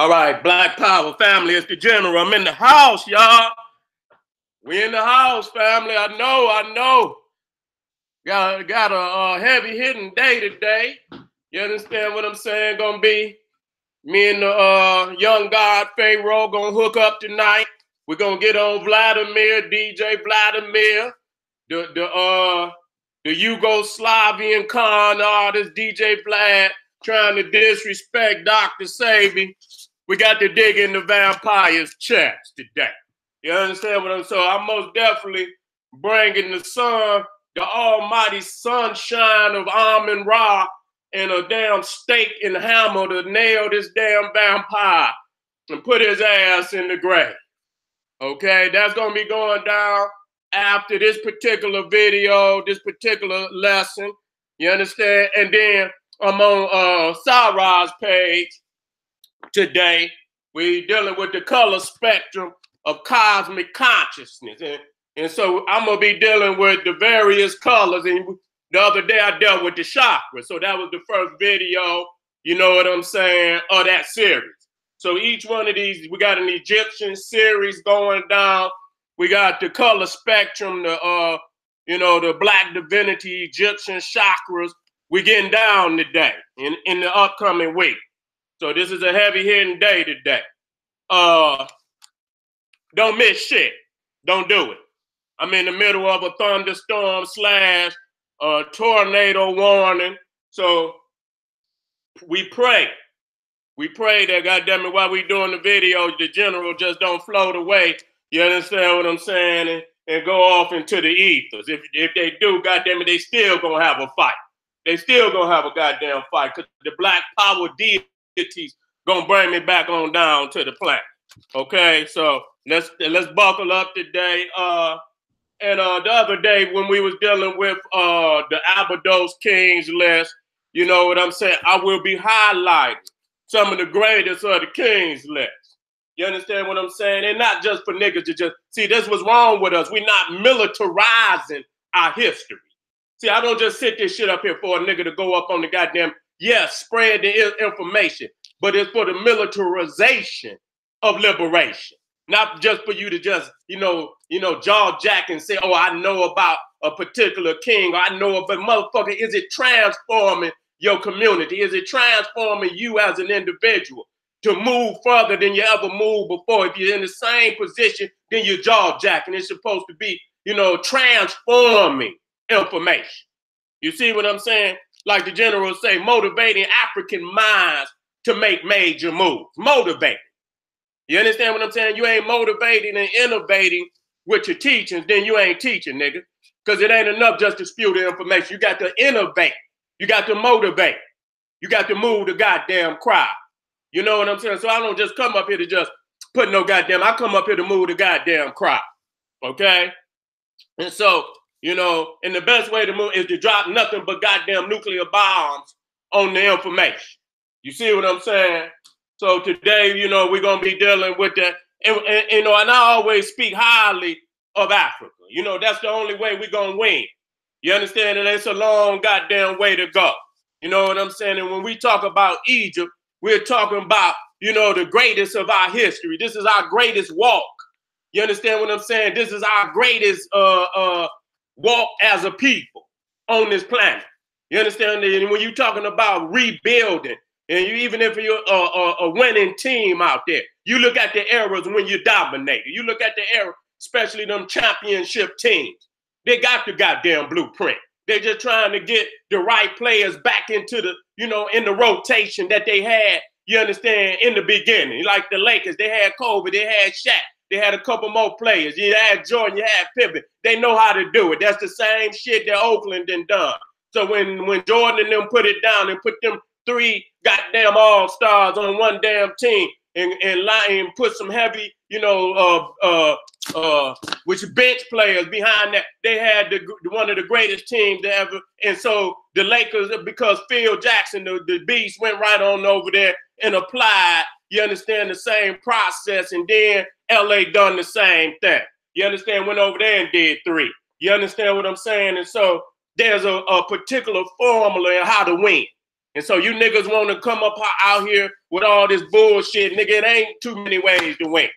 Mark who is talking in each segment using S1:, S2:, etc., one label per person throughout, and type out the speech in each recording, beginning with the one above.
S1: All right, Black Power family, it's the general. I'm in the house, y'all. We in the house, family. I know, I know. Got, got a, heavy hitting day today. You understand what I'm saying? Gonna be me and the uh, young God Pharaoh gonna hook up tonight. We're gonna get on Vladimir, DJ Vladimir, the the uh the Yugoslavian con artist DJ Vlad trying to disrespect Dr. Sebi. We got to dig in the vampire's chest today. You understand what I'm saying? I'm most definitely bringing the sun, the almighty sunshine of Amun Ra, and a damn stake and hammer to nail this damn vampire and put his ass in the grave. Okay, that's gonna be going down after this particular video, this particular lesson. You understand? And then I'm on uh Sara's page today. We're dealing with the color spectrum of cosmic consciousness. And, and so I'm gonna be dealing with the various colors. And the other day I dealt with the chakra. So that was the first video, you know what I'm saying, of that series. So each one of these, we got an Egyptian series going down. We got the color spectrum, the uh, you know, the black divinity, Egyptian chakras. We're getting down today in, in the upcoming week. So this is a heavy hitting day today. Uh, don't miss shit. Don't do it. I'm in the middle of a thunderstorm slash uh, tornado warning. So we pray. We pray that goddamn it, while we doing the video, the general just don't float away. You understand what I'm saying? And, and go off into the ethers. If if they do, goddamn it, they still gonna have a fight. They still gonna have a goddamn fight because the black power deal entities gonna bring me back on down to the planet. Okay, so let's let's buckle up today. Uh, and uh, the other day when we was dealing with uh the Abydos Kings list, you know what I'm saying? I will be highlighting some of the greatest of the Kings list. You understand what I'm saying? And not just for niggas to just see this was wrong with us. We're not militarizing our history. See, I don't just sit this shit up here for a nigga to go up on the goddamn yes, spread the information, but it's for the militarization of liberation. Not just for you to just, you know, you know, jaw jack and say, oh, I know about a particular king, or I know about motherfucker, is it transforming your community? Is it transforming you as an individual to move further than you ever moved before? If you're in the same position, then you're jaw jacking. It's supposed to be, you know, transforming information. You see what I'm saying? Like the general say, motivating African minds to make major moves. Motivating. You understand what I'm saying? You ain't motivating and innovating with your teachings, then you ain't teaching, nigga. Because it ain't enough just to spew the information. You got to innovate. You got to motivate. You got to move the goddamn crowd. You know what I'm saying? So I don't just come up here to just put no goddamn, I come up here to move the goddamn crowd. Okay? And so you know, and the best way to move is to drop nothing but goddamn nuclear bombs on the information. You see what I'm saying? So today, you know, we're gonna be dealing with that. And, and, you know, and I always speak highly of Africa. You know, that's the only way we're gonna win. You understand? And it's a long goddamn way to go. You know what I'm saying? And when we talk about Egypt, we're talking about, you know, the greatest of our history. This is our greatest walk. You understand what I'm saying? This is our greatest uh uh walk as a people on this planet. You understand? And when you're talking about rebuilding, and you even if you're a, a, a, winning team out there, you look at the eras when you dominated. You look at the era, especially them championship teams. They got the goddamn blueprint. They're just trying to get the right players back into the, you know, in the rotation that they had. You understand in the beginning, like the Lakers, they had Kobe, they had Shaq, they had a couple more players. You had Jordan, you had Pippen. They know how to do it. That's the same shit that Oakland done done. So when when Jordan and them put it down and put them three goddamn all stars on one damn team and and, and put some heavy, you know, uh uh uh which bench players behind that, they had the one of the greatest teams ever. And so the Lakers, because Phil Jackson, the, the beast, went right on over there and applied you understand the same process, and then LA done the same thing. You understand? Went over there and did three. You understand what I'm saying? And so there's a, a particular formula in how to win. And so you niggas want to come up out here with all this bullshit, nigga. It ain't too many ways to win.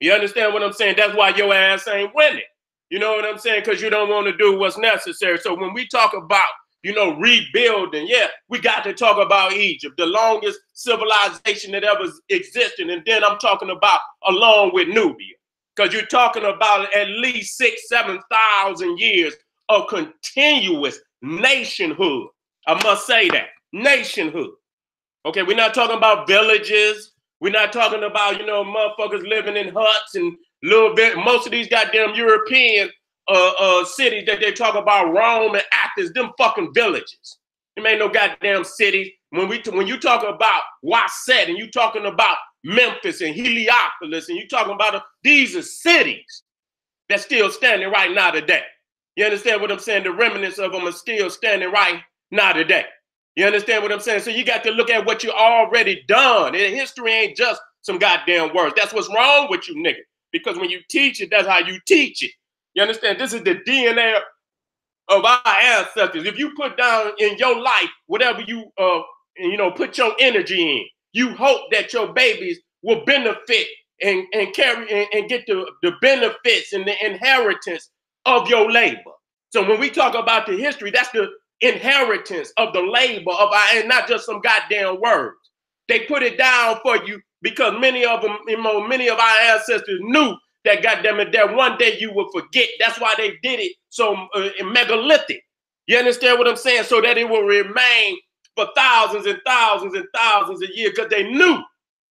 S1: You understand what I'm saying? That's why your ass ain't winning. You know what I'm saying? Because you don't want to do what's necessary. So when we talk about, you know, rebuilding, yeah, we got to talk about Egypt, the longest civilization that ever existed. And then I'm talking about along with Nubia. Because you're talking about at least six, seven thousand years of continuous nationhood. I must say that nationhood. Okay, we're not talking about villages. We're not talking about, you know, motherfuckers living in huts and little bit. Most of these goddamn European uh, uh, cities that they talk about, Rome and them fucking villages. It ain't no goddamn city. When we when you talk about Waset and you talking about Memphis and Heliopolis and you talking about uh, these are cities that's still standing right now today. You understand what I'm saying? The remnants of them are still standing right now today. You understand what I'm saying? So you got to look at what you already done. And history ain't just some goddamn words. That's what's wrong with you, nigga. Because when you teach it, that's how you teach it. You understand? This is the DNA of our ancestors. If you put down in your life whatever you uh you know put your energy in, you hope that your babies will benefit and, and carry and, and get the, the benefits and the inheritance of your labor. So when we talk about the history, that's the inheritance of the labor of our, and not just some goddamn words. They put it down for you because many of them, you know, many of our ancestors knew that goddamn it, that one day you will forget. That's why they did it so uh, megalithic. You understand what I'm saying? So that it will remain for thousands and thousands and thousands of years because they knew,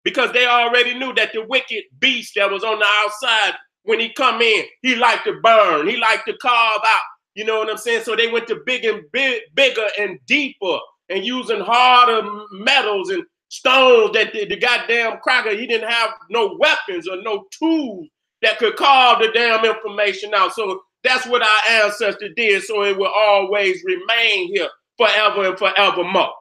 S1: because they already knew that the wicked beast that was on the outside when he come in, he liked to burn, he liked to carve out you know what I'm saying? So they went to big and big, bigger and deeper and using harder metals and stones that the, the goddamn cracker, he didn't have no weapons or no tools that could carve the damn information out. So that's what our ancestors did. So it will always remain here forever and forevermore.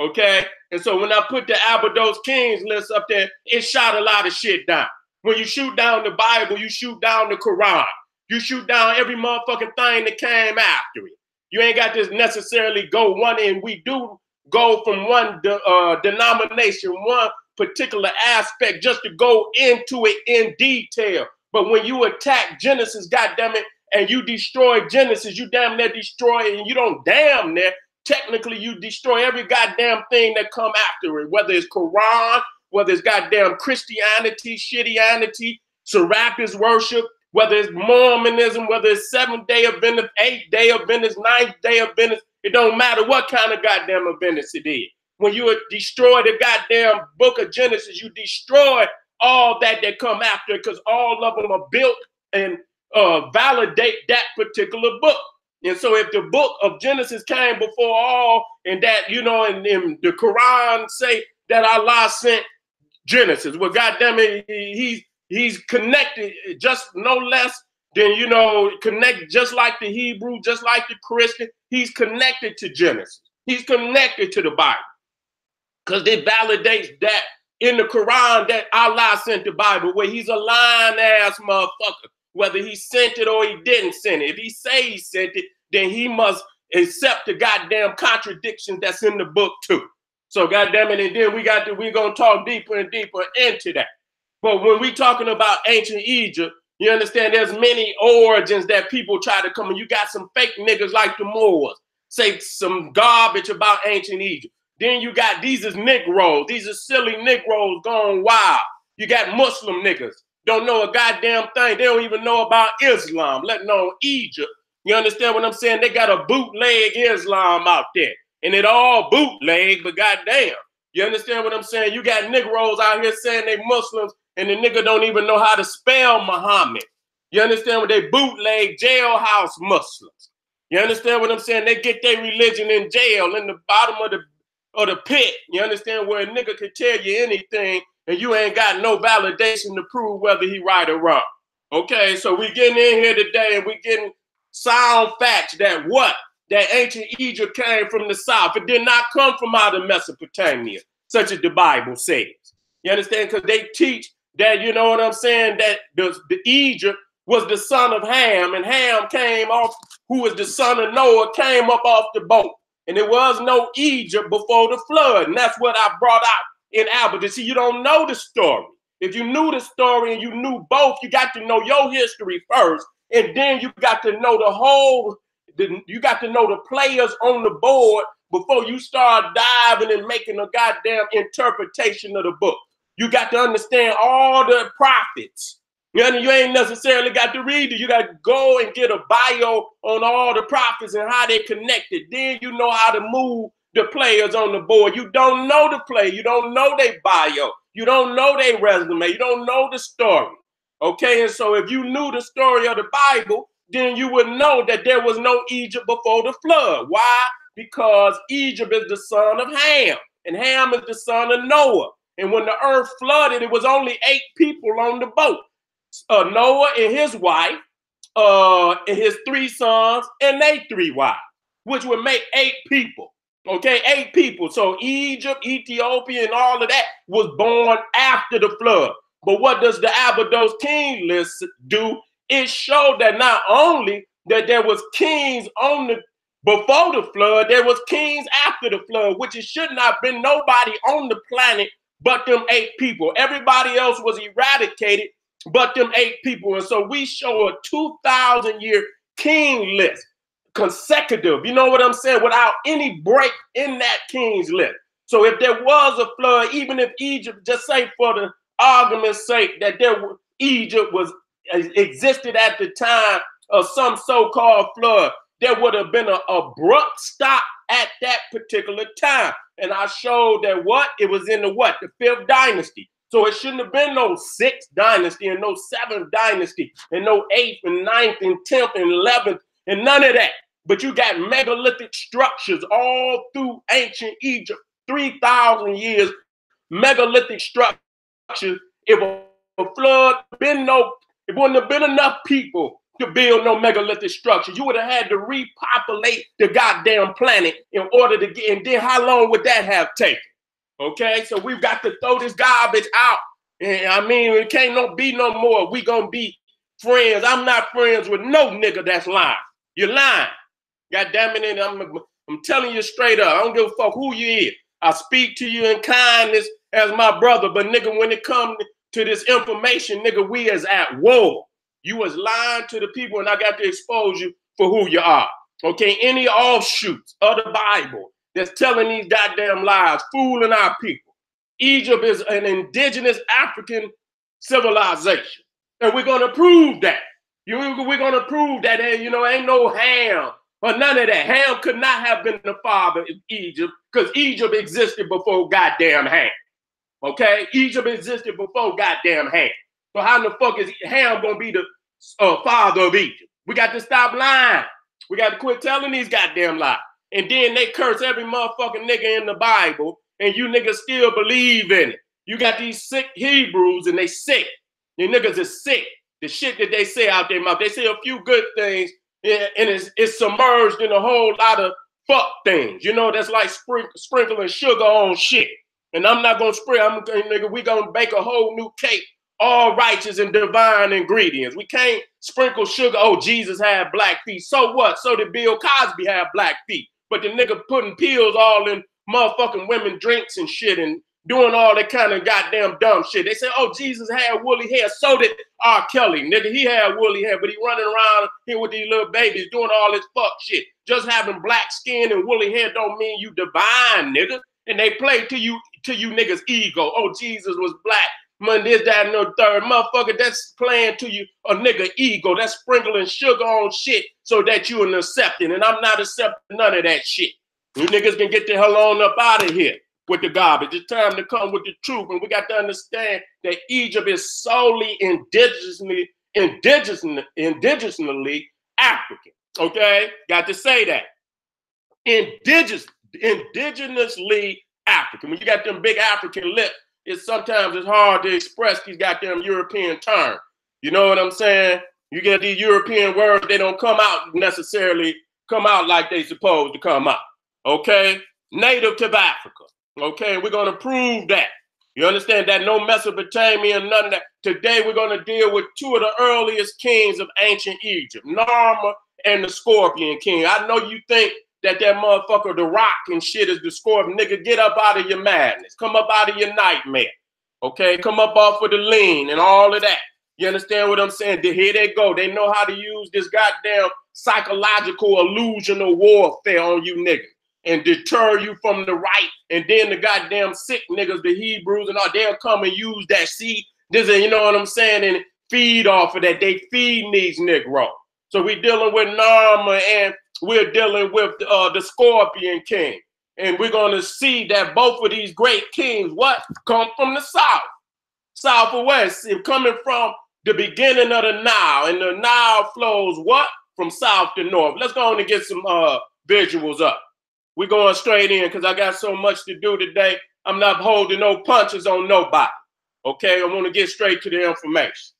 S1: Okay? And so when I put the Abydos Kings list up there, it shot a lot of shit down. When you shoot down the Bible, you shoot down the Quran. You shoot down every motherfucking thing that came after it. You ain't got to necessarily go one and we do go from one de, uh, denomination, one particular aspect, just to go into it in detail. But when you attack Genesis, goddamn it, and you destroy Genesis, you damn near destroy it, and you don't damn near. Technically, you destroy every goddamn thing that come after it, whether it's Quran, whether it's goddamn Christianity, shittianity, Serapis worship, whether it's Mormonism, whether it's seventh day Adventist, eighth day Adventist, ninth day Adventist, it don't matter what kind of goddamn Adventist it is. When you destroy the goddamn book of Genesis, you destroy all that that come after because all of them are built and uh, validate that particular book. And so if the book of Genesis came before all, and that, you know, and, and the Quran say that Allah sent Genesis, well, goddamn it, he's He's connected just no less than, you know, connect just like the Hebrew, just like the Christian. He's connected to Genesis. He's connected to the Bible. Because it validates that in the Quran that Allah sent the Bible, where he's a lying ass motherfucker, whether he sent it or he didn't send it. If he say he sent it, then he must accept the goddamn contradictions that's in the book too. So goddamn it, and then we got to we're gonna talk deeper and deeper into that. But when we talking about ancient Egypt, you understand there's many origins that people try to come and you got some fake niggas like the Moors say some garbage about ancient Egypt. Then you got these is Negroes, these are silly Negroes going wild. You got Muslim niggas, don't know a goddamn thing. They don't even know about Islam, let alone Egypt. You understand what I'm saying? They got a bootleg Islam out there. And it all bootleg, but goddamn. You understand what I'm saying? You got Negroes out here saying they Muslims and the nigga don't even know how to spell Muhammad. You understand what they bootleg jailhouse Muslims. You understand what I'm saying? They get their religion in jail in the bottom of the of the pit. You understand where a nigga could tell you anything and you ain't got no validation to prove whether he right or wrong. Okay, so we getting in here today and we getting sound facts that what? That ancient Egypt came from the south. It did not come from out of Mesopotamia, such as the Bible says. You understand? Because they teach that you know what I'm saying that the, the Egypt was the son of Ham, and Ham came off, who was the son of Noah, came up off the boat, and there was no Egypt before the flood. And that's what I brought out in Albert. You see, you don't know the story. If you knew the story and you knew both, you got to know your history first, and then you got to know the whole. You got to know the players on the board before you start diving and making a goddamn interpretation of the book. You got to understand all the prophets. You, you ain't necessarily got to read it. You got to go and get a bio on all the prophets and how they connected. Then you know how to move the players on the board. You don't know the play. You don't know their bio. You don't know their resume. You don't know the story. Okay, and so if you knew the story of the Bible, then you would know that there was no Egypt before the flood. Why? Because Egypt is the son of Ham, and Ham is the son of Noah. And when the earth flooded, it was only eight people on the boat uh, Noah and his wife, uh, and his three sons, and they three wives, which would make eight people. Okay, eight people. So Egypt, Ethiopia, and all of that was born after the flood. But what does the Abydos king list do? It showed that not only that there was kings on the before the flood, there was kings after the flood, which it should not have been nobody on the planet but them eight people. Everybody else was eradicated but them eight people. And so we show a 2,000 year king list consecutive, you know what I'm saying, without any break in that king's list. So if there was a flood, even if Egypt, just say for the argument's sake, that there Egypt was existed at the time of some so-called flood, there would have been an abrupt stop at that particular time. And I showed that what? It was in the what? The fifth dynasty. So it shouldn't have been no sixth dynasty and no seventh dynasty and no eighth and ninth and tenth and eleventh and none of that. But you got megalithic structures all through ancient Egypt, 3,000 years, megalithic structures. If a, flood been no, it wouldn't have been enough people to build no megalithic structure. You would have had to repopulate the goddamn planet in order to get, and then how long would that have taken? Okay, so we've got to throw this garbage out. And I mean, it can't no be no more. We gonna be friends. I'm not friends with no nigga that's lying. You're lying. God damn it, I'm I'm telling you straight up. I don't give a fuck who you is. I speak to you in kindness as my brother, but nigga, when it comes to this information, nigga, we is at war. You was lying to the people, and I got to expose you for who you are. Okay, any offshoots of the Bible that's telling these goddamn lies, fooling our people. Egypt is an indigenous African civilization. And we're going to prove that. You, we're going to prove that, and you know, ain't no Ham or none of that. Ham could not have been the father of Egypt because Egypt existed before goddamn Ham. Okay? Egypt existed before goddamn Ham. So how the fuck is Ham going to be the uh, father of Egypt? We got to stop lying. We got to quit telling these goddamn lies and then they curse every motherfucking nigga in the Bible, and you niggas still believe in it. You got these sick Hebrews, and they sick. The niggas is sick. The shit that they say out their mouth. They say a few good things, and it's, it's submerged in a whole lot of fuck things. You know, that's like sprink- sprinkling sugar on shit. And I'm not gonna spray. I'm nigga. We gonna bake a whole new cake, all righteous and divine ingredients. We can't sprinkle sugar. Oh, Jesus had black feet. So what? So did Bill Cosby have black feet? But the nigga putting pills all in motherfucking women drinks and shit and doing all that kind of goddamn dumb shit. They say, oh, Jesus had woolly hair. So did R. Kelly. Nigga, he had woolly hair, but he running around here with these little babies doing all this fuck shit. Just having black skin and woolly hair don't mean you divine, nigga. And they play to you to you niggas ego. Oh, Jesus was black. Man, this, that, and the third. Motherfucker, that's playing to you a nigga ego. That's sprinkling sugar on shit so that you are accepting. And I'm not accepting none of that shit. You niggas can get the hell on up out of here with the garbage. It's time to come with the truth. And we got to understand that Egypt is solely indigenously, indigenously, indigenously African. Okay? Got to say that. Indigenous, indigenously African. When you got them big African lips, it's sometimes it's hard to express these goddamn European terms. You know what I'm saying? You get these European words, they don't come out necessarily come out like they supposed to come out. Okay? Native to Africa. Okay, we're gonna prove that. You understand that no Mesopotamia, none of that. Today we're gonna deal with two of the earliest kings of ancient Egypt, Narmer and the Scorpion King. I know you think that that motherfucker, The Rock and shit is the score of Nigga, get up out of your madness. Come up out of your nightmare. Okay, come up off of the lean and all of that. You understand what I'm saying? Here they go. They know how to use this goddamn psychological illusional warfare on you niggas and deter you from the right. And then the goddamn sick niggas, the Hebrews and all, they'll come and use that. seed. this is, you know what I'm saying? And feed off of that. They feed these Negro. So we dealing with Narmer and we're dealing with uh, the Scorpion King. And we're going to see that both of these great kings, what? Come from the South. South or West. Coming from the beginning of the Nile, and the Nile flows what? From south to north. Let's go on and get some uh, visuals up. We're going straight in because I got so much to do today. I'm not holding no punches on nobody. Okay, I want to get straight to the information.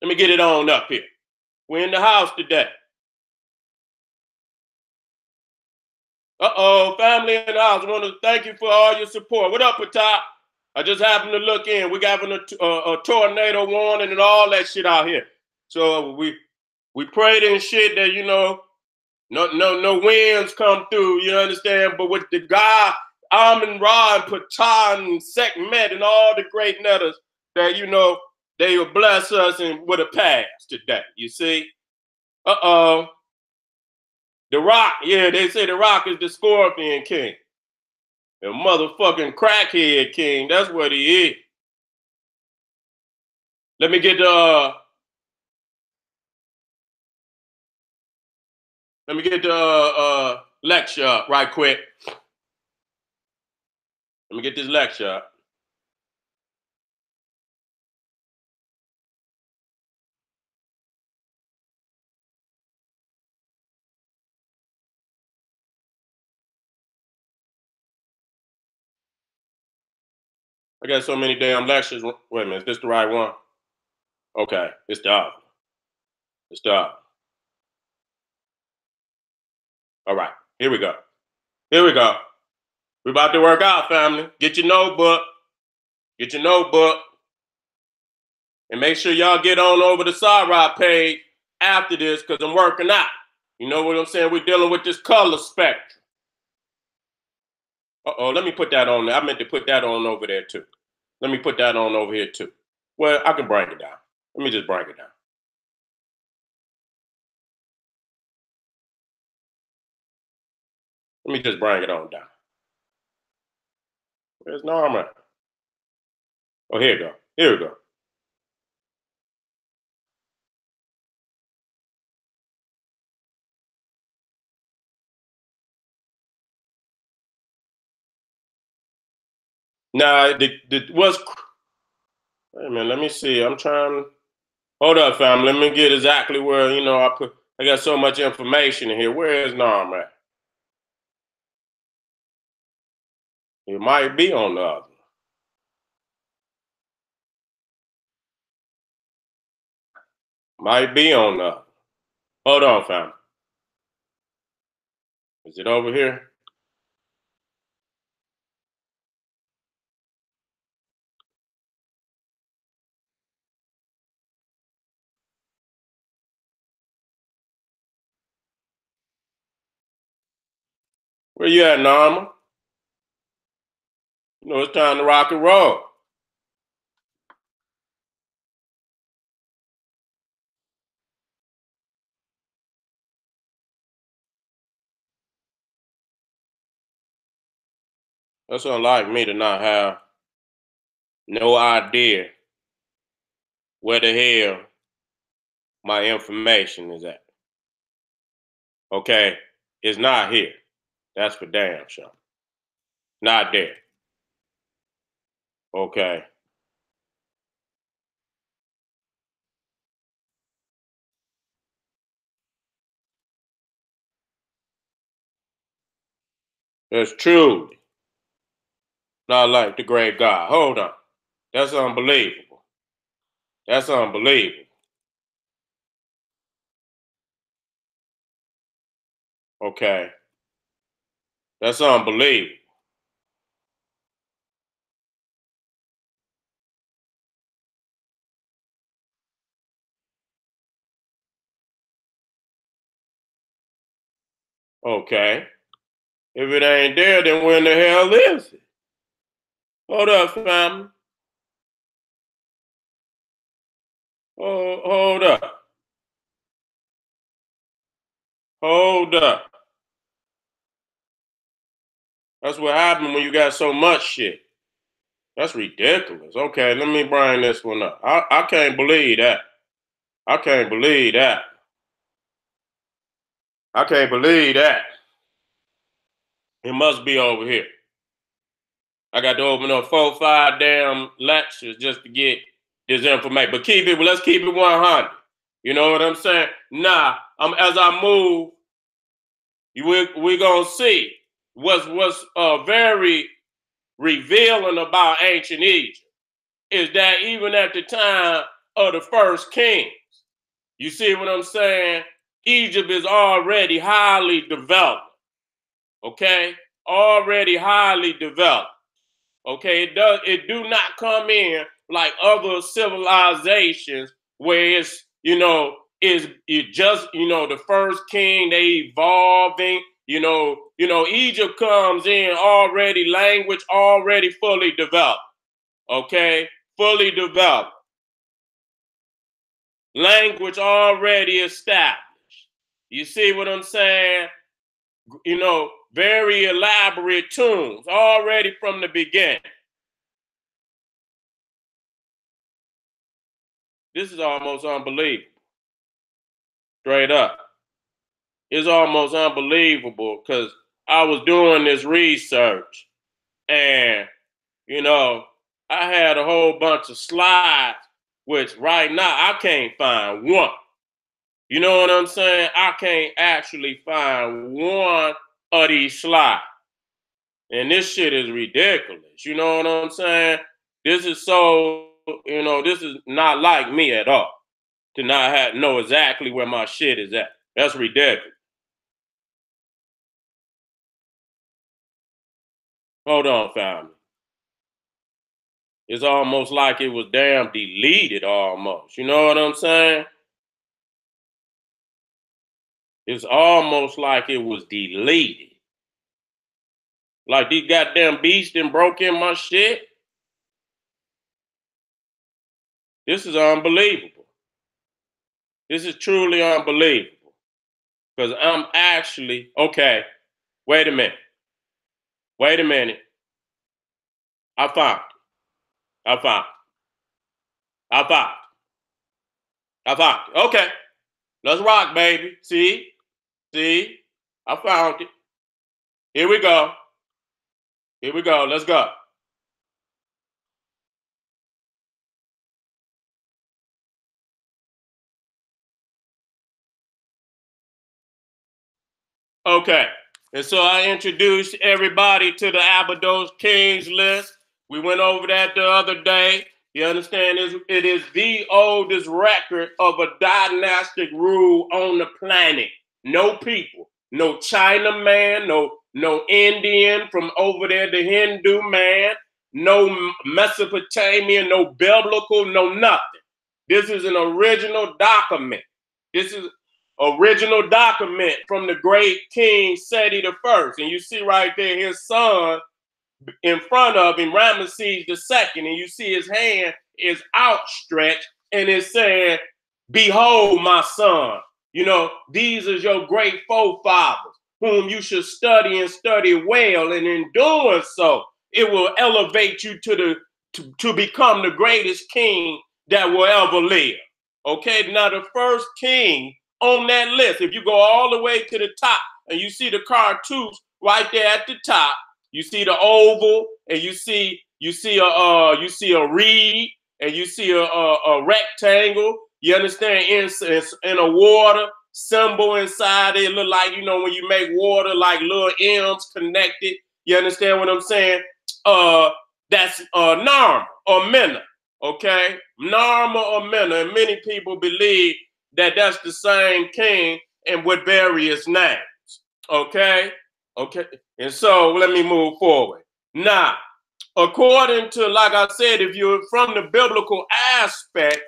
S1: Let me get it on up here. We're in the house today. Uh-oh, family house. I want to thank you for all your support. What up, Patop? I just happened to look in. We got a, a, a, tornado warning and all that shit out here. So we we prayed and shit that you know no no no winds come through. You understand? But with the God Amin Ra and Patan and Sekhmet and all the great neters that you know they will bless us and with a pass today. You see? Uh oh. The Rock, yeah, they say the Rock is the Scorpion King. The motherfucking crackhead king. That's what he is. Let me get the uh, let me get the uh, uh, lecture right quick. Let me get this lecture up. I got so many damn lectures. Wait a minute, is this the right one? Okay, it's the other. It's the other. All right, here we go. Here we go. We're about to work out, family. Get your notebook. Get your notebook. And make sure y'all get on over the Side page after this because I'm working out. You know what I'm saying? We're dealing with this color spectrum. Uh-oh, let me put that on there. I meant to put that on over there too. Let me put that on over here too. Well, I can bring it down. Let me just bring it down. Let me just bring it on down. Where's Narmer? Oh, here we go. Here we go. Nah, the, the was. Wait a minute. Let me see. I'm trying. Hold up, fam. Let me get exactly where you know I put. I got so much information in here. Where is Norm at? It might be on the other. Might be on the. Hold on, fam. Is it over here? Where you at, Narmer? You know, it's time to rock and roll. That's unlike me to not have no idea where the hell my information is at. Okay, it's not here. That's for damn sure. Not there. Okay. That's truly not like the great God. Hold on. That's unbelievable. That's unbelievable. Okay. That's unbelievable. Okay. If it ain't there, then when the hell is it? Hold up, family. Oh, hold up. Hold up. That's what happened when you got so much shit. That's ridiculous. Okay, let me bring this one up. I, I can't believe that. I can't believe that. I can't believe that. It must be over here. I got to open up four, five damn lectures just to get this information. But keep it, let's keep it 100. You know what I'm saying? Nah, I'm, as I move, we, we're going to see what's, was uh, very revealing about ancient Egypt is that even at the time of the first kings, you see what I'm saying? Egypt is already highly developed. Okay? Already highly developed. Okay, it does it do not come in like other civilizations where it's, you know, is it just, you know, the first king, they evolving, you know, you know, Egypt comes in already language already fully developed. Okay? Fully developed. Language already established. You see what I'm saying? You know, very elaborate tunes already from the beginning. This is almost unbelievable. Straight up. It's almost unbelievable because I was doing this research and, you know, I had a whole bunch of slides, which right now I can't find one. You know what I'm saying? I can't actually find one of these slides. And this shit is ridiculous. You know what I'm saying? This is so, you know, this is not like me at all to not have know exactly where my shit is at. That's ridiculous. Hold on, family. It's almost like it was damn deleted almost. You know what I'm saying? It's almost like it was deleted. Like these goddamn beasts and broke in my shit. This is unbelievable. This is truly unbelievable. Because I'm actually, okay, wait a minute. Wait a minute. I found it. I found it. I found it. I found it. Okay. Let's rock, baby. See? See? I found it. Here we go. Here we go. Let's go. Okay. And so I introduced everybody to the Abydos Kings list. We went over that the other day. You understand? It is the oldest record of a dynastic rule on the planet. No people, no China man, no no Indian from over there, the Hindu man, no Mesopotamian, no biblical, no nothing. This is an original document. This is original document from the great King Seti the First, and you see right there his son in front of him, Ramesses the Second, and you see his hand is outstretched and it's saying, "Behold, my son." You know, these are your great forefathers, whom you should study and study well, and in doing so, it will elevate you to the to, to become the greatest king that will ever live. Okay, now the first king on that list. If you go all the way to the top and you see the cartouche right there at the top, you see the oval and you see you see a uh, you see a reed and you see a, a, a rectangle. You understand in, in, a water symbol inside it. look like you know when you make water like little M's connected. You understand what I'm saying? Uh, that's uh Narmer or Mena. Okay, Narmer or Mena, and many people believe that that's the same king and with various names. Okay? Okay. And so let me move forward. Now, according to, like I said, if you're from the biblical aspect,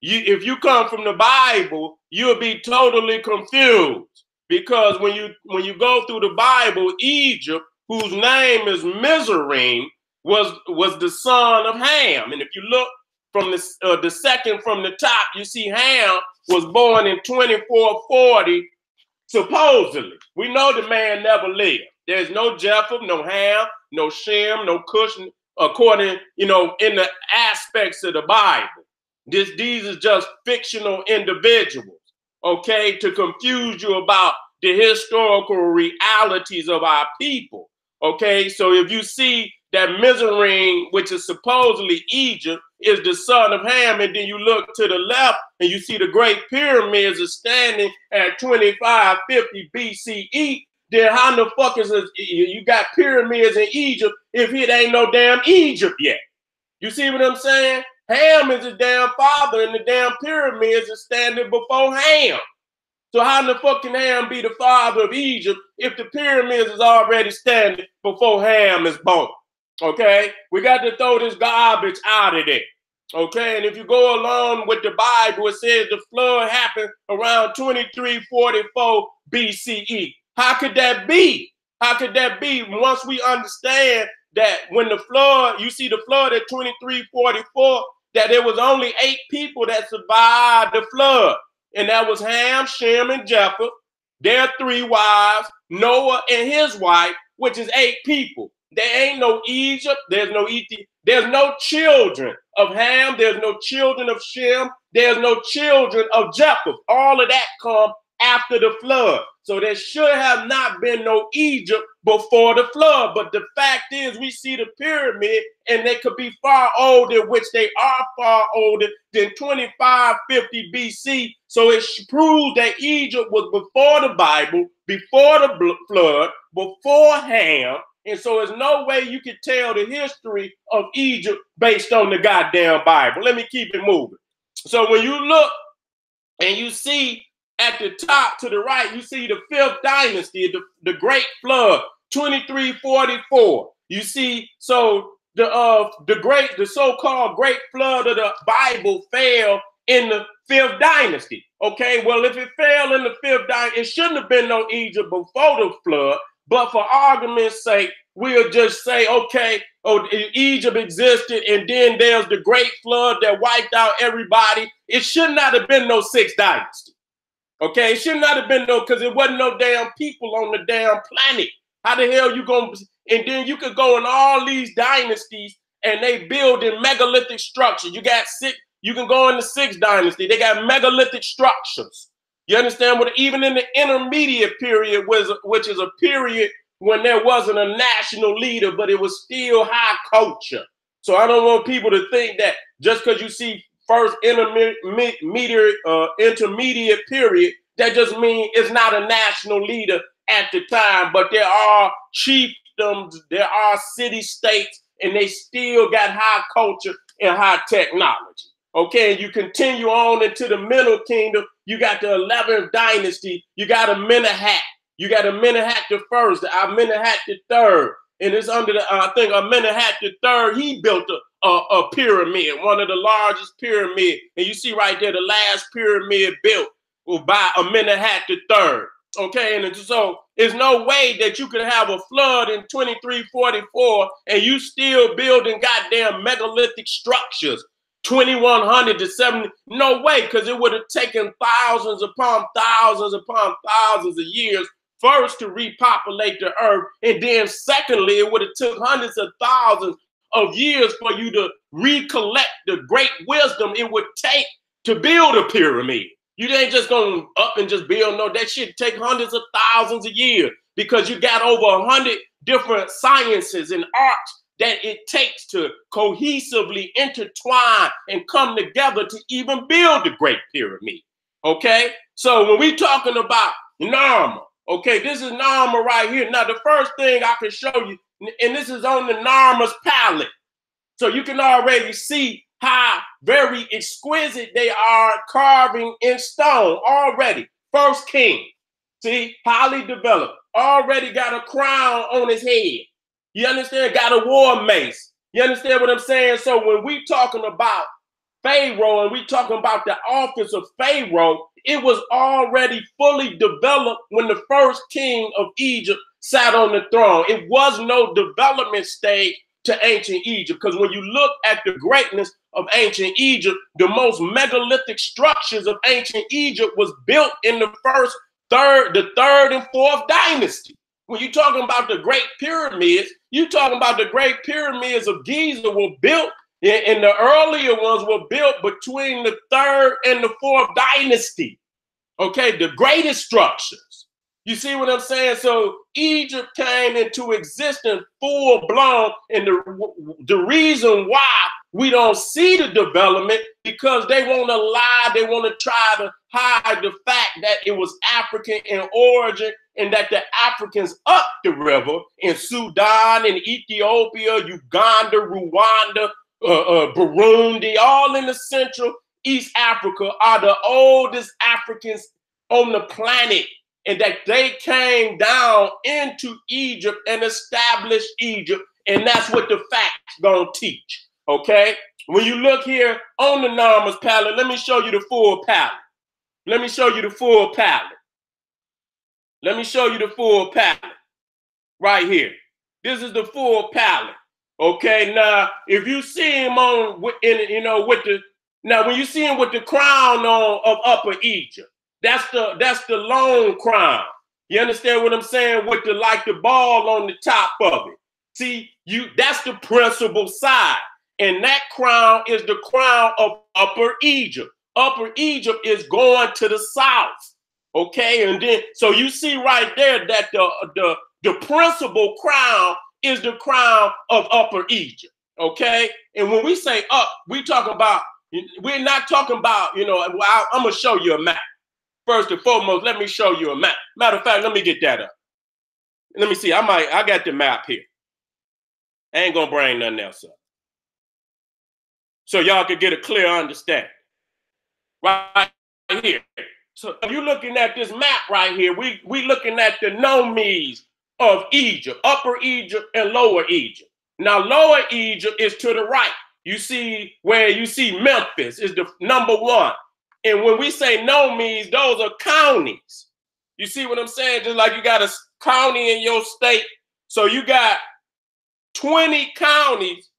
S1: you if you come from the Bible, you'll be totally confused. because when you when you go through the Bible, Egypt, whose name is Mizraim, was was the son of Ham. And if you look from the uh, the second from the top, you see Ham was born in 2440, supposedly. We know the man never lived. There's no Japheth, no Ham, no Shem, no Cush, according, you know, in the aspects of the Bible. This, these are just fictional individuals, okay, to confuse you about the historical realities of our people. Okay, so if you see that Mizraim, which is supposedly Egypt, is the son of Ham, and then you look to the left and you see the Great Pyramids are standing at 2550 BCE, then how the fuck is this, you got pyramids in Egypt if it ain't no damn Egypt yet? You see what I'm saying? Ham is a damn father, and the damn pyramids are standing before Ham. So how in the fuck can Ham be the father of Egypt if the pyramids is already standing before Ham is born? Okay, we got to throw this garbage out of there. Okay, and if you go along with the Bible, it says the flood happened around 2344 BCE. How could that be? How could that be? Once we understand that when the flood, you see the flood at 2344, that there was only eight people that survived the flood. And that was Ham, Shem, and Japheth, their three wives, Noah and his wife, which is eight people. There ain't no Egypt. There's no Ethiopia. There's no children of Ham. There's no children of Shem. There's no children of Japheth. All of that come after the flood. So there should have not been no Egypt before the flood. But the fact is, we see the pyramid and they could be far older, which they are far older than 2550 BC. So it proves that Egypt was before the Bible, before the flood, before Ham. And so there's no way you can tell the history of Egypt based on the goddamn Bible. Let me keep it moving. So when you look and you see at the top to the right, you see the fifth dynasty, the, the great flood, 2344. You see, so the uh the great, the so-called great flood of the Bible fell in the fifth dynasty. Okay, well, if it fell in the fifth dynasty, it shouldn't have been no Egypt before the flood. But for argument's sake, we'll just say, okay, oh, Egypt existed, and then there's the great flood that wiped out everybody. It should not have been no six dynasty. Okay, it should not have been no because it wasn't no damn people on the damn planet. How the hell you gonna? And then you could go in all these dynasties and they build in megalithic structures. You got six. You can go in the sixth dynasty. They got megalithic structures. You understand what? Even in the intermediate period, was which is a period when there wasn't a national leader, but it was still high culture. So I don't want people to think that just because you see first intermediate uh, intermediate period, that just means it's not a national leader at the time, but there are chiefdoms, there are city states, and they still got high culture and high technology. Okay, you continue on into the Middle Kingdom. You got the 11th dynasty. You got Amenemhat. You got Amenemhat the first, Amenemhat the third, and it's under the I think Amenemhat the third. He built a a, a pyramid, one of the largest pyramid. And you see right there, the last pyramid built was by a Amenemhat the third. Okay, and so there's no way that you could have a flood in 2344 and you still building goddamn megalithic structures, 2100 to 70. No way, because it would have taken thousands upon thousands upon thousands of years first to repopulate the earth, and then secondly, it would have took hundreds of thousands of years for you to recollect the great wisdom it would take to build a pyramid. You ain't just gonna up and just build no that shit take hundreds of thousands of years because you got over a hundred different sciences and arts that it takes to cohesively intertwine and come together to even build the great pyramid. Okay, so when we talking about Narmer, okay, this is Narmer right here. Now the first thing I can show you and this is on the Narmer's palette. So you can already see how very exquisite they are carving in stone already. First king, see, highly developed, already got a crown on his head. You understand? Got a war mace. You understand what I'm saying? So when we talking about Pharaoh and we talking about the office of Pharaoh, it was already fully developed when the first king of Egypt sat on the throne. It was no development stage to ancient Egypt because when you look at the greatness of ancient Egypt, the most megalithic structures of ancient Egypt was built in the first, third, the third and fourth dynasty. When you're talking about the Great Pyramids, you're talking about the Great Pyramids of Giza were built, and the earlier ones were built between the third and the fourth dynasty. Okay, the greatest structures. You see what I'm saying? So Egypt came into existence full blown, and the, the reason why we don't see the development because they want to lie, they want to try to hide the fact that it was African in origin and that the Africans up the river in Sudan and Ethiopia, Uganda, Rwanda, uh, uh, Burundi, all in the central East Africa are the oldest Africans on the planet and that they came down into Egypt and established Egypt. And that's what the facts gonna teach. Okay. When you look here on the Narmer's palette, let me show you the full palette. Let me show you the full palette. Let me show you the full palette right here. This is the full palette. Okay, now if you see him on, in, you know, with the now when you see him with the crown on of Upper Egypt, that's the that's the long crown. You understand what I'm saying? With the like the ball on the top of it. See, you that's the principal side, and that crown is the crown of Upper Egypt. Upper Egypt is going to the south. Okay, and then so you see right there that the the the principal crown is the crown of Upper Egypt. Okay, and when we say up, we talk about we're not talking about you know. I, I'm gonna show you a map. First and foremost, let me show you a map. Matter of fact, let me get that up. Let me see. I might. I got the map here. I ain't gonna bring nothing else up. So y'all could get a clear understanding. Right here. So if you're looking at this map right here, we we looking at the nomes of Egypt, Upper Egypt and Lower Egypt. Now, Lower Egypt is to the right. You see where you see Memphis is the number one. And when we say nomes, those are counties. You see what I'm saying? Just like you got a county in your state. So you got 20 counties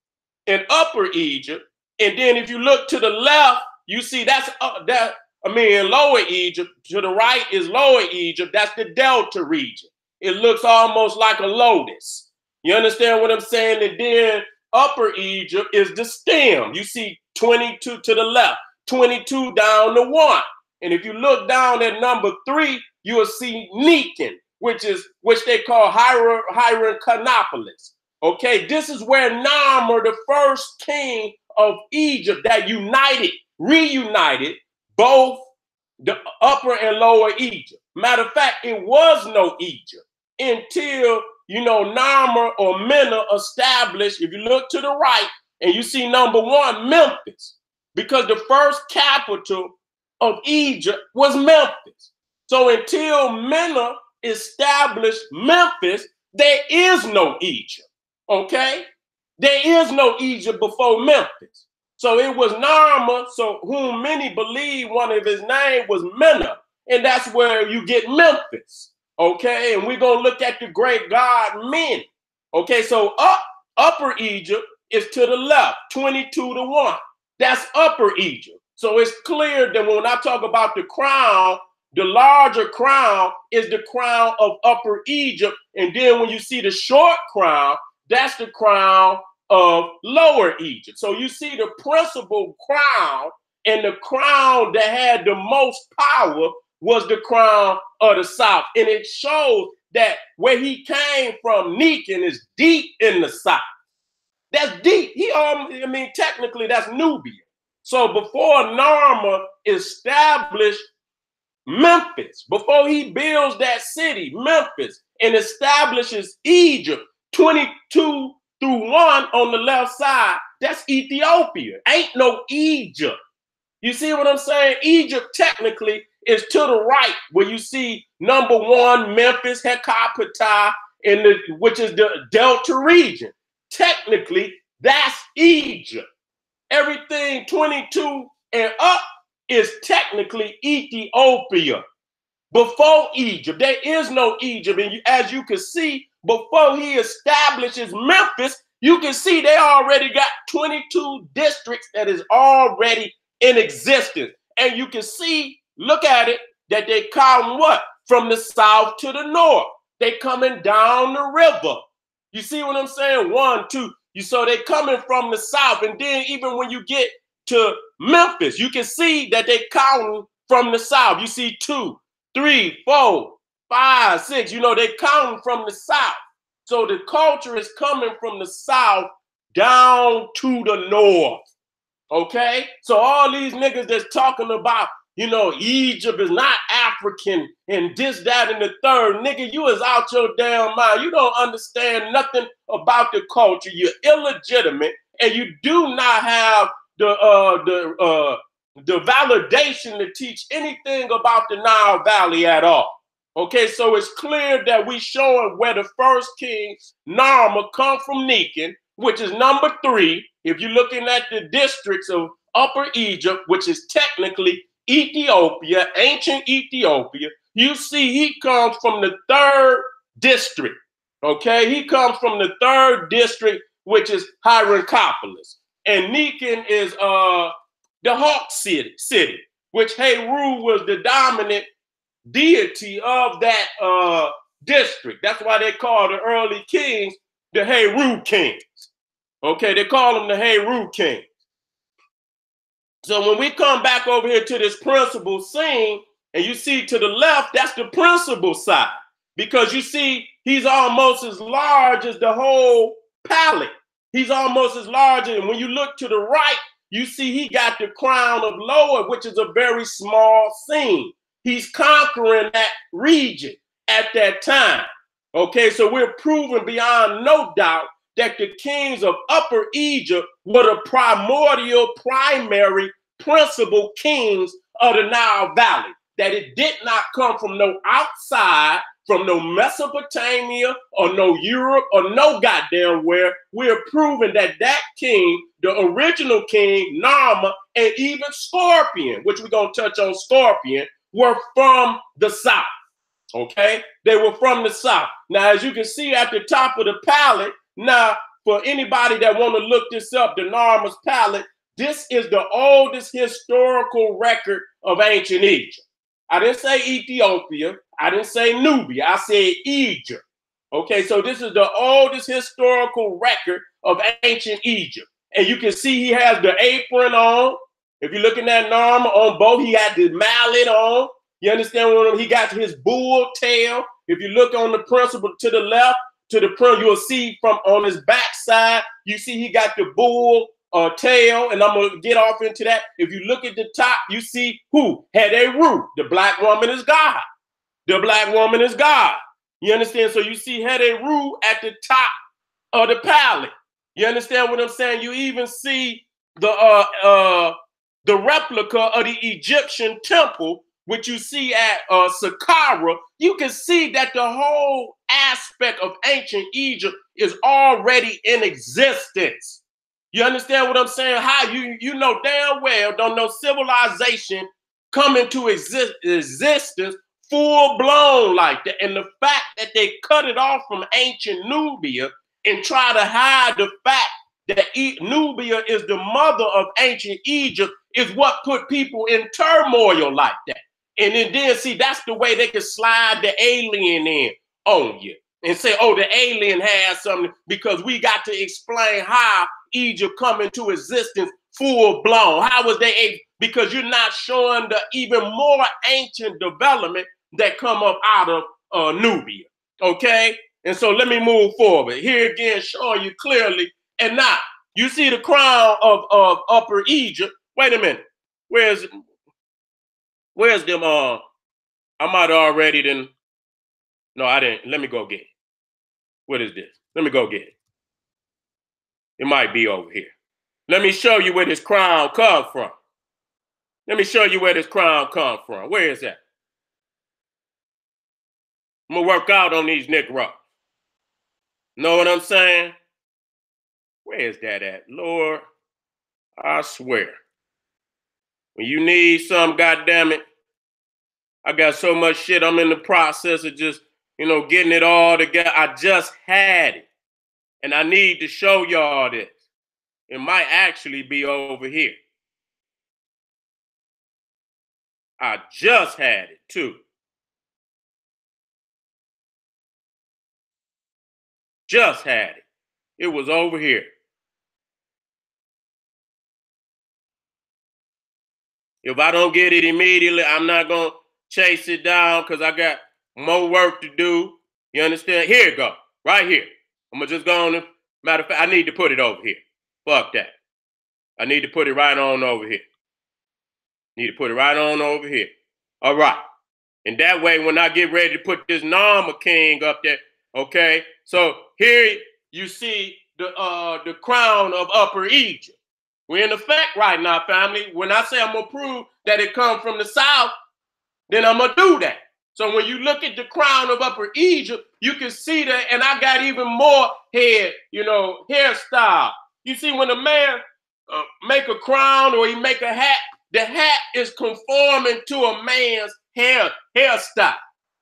S1: in Upper Egypt. And then if you look to the left, you see that's uh, that I mean, Lower Egypt, to the right is Lower Egypt. That's the Delta region. It looks almost like a lotus. You understand what I'm saying? And then Upper Egypt is the stem. You see 22 to the left, 22 down to one. And if you look down at number three, you will see Niken, which is which they call Hiram, Hiram. Okay, this is where Narmer, the first king of Egypt that united, reunited both the upper and lower Egypt. Matter of fact, it was no Egypt until you know Narmer or Mena established. If you look to the right and you see number one, Memphis, because the first capital of Egypt was Memphis. So until Mena established Memphis, there is no Egypt. Okay? There is no Egypt before Memphis. So it was Narmer, so whom many believe one of his name was Mena, and that's where you get Memphis. Okay, and we're gonna look at the great god men. Okay, so up upper Egypt is to the left, 22 to 1. That's upper Egypt. So it's clear that when I talk about the crown, the larger crown is the crown of upper Egypt. And then when you see the short crown, that's the crown of Lower Egypt. So you see the principal crown and the crown that had the most power was the crown of the South. And it shows that where he came from, Niken, is deep in the South. That's deep. He um, I mean, technically that's Nubia. So before Narmer established Memphis, before he builds that city, Memphis, and establishes Egypt, 22 through one on the left side, that's Ethiopia. Ain't no Egypt. You see what I'm saying? Egypt technically is to the right, where you see number one, Memphis, Hecapata, in the which is the Delta region. Technically, that's Egypt. Everything 22 and up is technically Ethiopia. Before Egypt, there is no Egypt. And as you can see, before he establishes Memphis, you can see they already got 22 districts that is already in existence. And you can see, look at it, that they come what? From the south to the north. They coming down the river. You see what I'm saying? One, two. You so they coming from the south. And then even when you get to Memphis, you can see that they counting from the south. You see two, three, four, five, six. You know, they counting from the south. So the culture is coming from the south down to the north. Okay? So all these niggas that's talking about, you know, Egypt is not African and this, that, and the third. Nigga, you is out your damn mind. You don't understand nothing about the culture. You're illegitimate and you do not have the uh the uh the validation to teach anything about the Nile Valley at all. Okay, so it's clear that we showing where the first king, Narmer, come from Nikan, which is number three. If you're looking at the districts of Upper Egypt, which is technically Ethiopia, ancient Ethiopia, you see he comes from the third district. Okay, he comes from the third district, which is Hierakonpolis. And Nikan is uh the Hawk City, city, which Heru was the dominant deity of that uh, district. That's why they call the early kings the Heru kings. Okay, they call them the Heru kings. So when we come back over here to this principal scene, and you see to the left, that's the principal side. Because you see, he's almost as large as the whole palette. He's almost as large. And when you look to the right, you see he got the crown of Lower, which is a very small scene. He's conquering that region at that time. Okay, so we're proven beyond no doubt that the kings of Upper Egypt were the primordial, primary, principal kings of the Nile Valley. That it did not come from no outside, from no Mesopotamia or no Europe or no goddamn where. We're proving that that king, the original king, Narmer, and even Scorpion, which we're going to touch on Scorpion, were from the South. Okay? They were from the South. Now, as you can see at the top of the palette, now, for anybody that want to look this up, the Narmer's palette, this is the oldest historical record of ancient Egypt. I didn't say Ethiopia. I didn't say Nubia. I said Egypt. Okay, so this is the oldest historical record of ancient Egypt. And you can see he has the apron on. If you're looking at Narmer on both, he got the mallet on. You understand what I'm he got his bull tail. If you look on the principal to the left, to the front, you'll see from on his backside, you see he got the bull uh, tail, and I'm gonna get off into that. If you look at the top, you see who had a root. The black woman is God. The black woman is God. You understand? So you see Het-Heru at the top of the palette. You understand what I'm saying? You even see the uh uh the replica of the Egyptian temple, which you see at uh, Saqqara, you can see that the whole aspect of ancient Egypt is already in existence. You understand what I'm saying? How you you know damn well don't know civilization come into exist, existence full blown like that. And the fact that they cut it off from ancient Nubia and try to hide the fact that Nubia is the mother of ancient Egypt is what put people in turmoil like that. And then, then see, that's the way they can slide the alien in on you and say, oh, the alien has something because we got to explain how Egypt come into existence full blown. How was they able? Because you're not showing the even more ancient development that come up out of uh, Nubia. Okay? And so let me move forward. Here again, showing you clearly. And now, you see the crown of, of Upper Egypt. Wait a minute. Where's where's them uh I might already then no, I didn't. Let me go get it. What is this? Let me go get it. It might be over here. Let me show you where this crown come from. Let me show you where this crown come from. Where is that? I'm gonna work out on these Negroes. Know what I'm saying? Where is that at? Lord, I swear. When you need some, goddamn it, I got so much shit. I'm in the process of just, you know, getting it all together. I just had it. And I need to show y'all this. It might actually be over here. I just had it too. Just had it. It was over here. If I don't get it immediately, I'm not going to chase it down because I got more work to do. You understand? Here it go. Right here. I'm going to just go on. Matter of fact, I need to put it over here. Fuck that. I need to put it right on over here. Need to put it right on over here. All right. And that way, when I get ready to put this Narmer King up there, okay? So here you see the uh the crown of Upper Egypt. We're in effect right now, family. When I say I'm gonna prove that it comes from the south, then I'm gonna do that. So when you look at the crown of Upper Egypt, you can see that, and I got even more hair, you know, hairstyle. You see, when a man uh, make a crown or he make a hat, the hat is conforming to a man's hair hairstyle.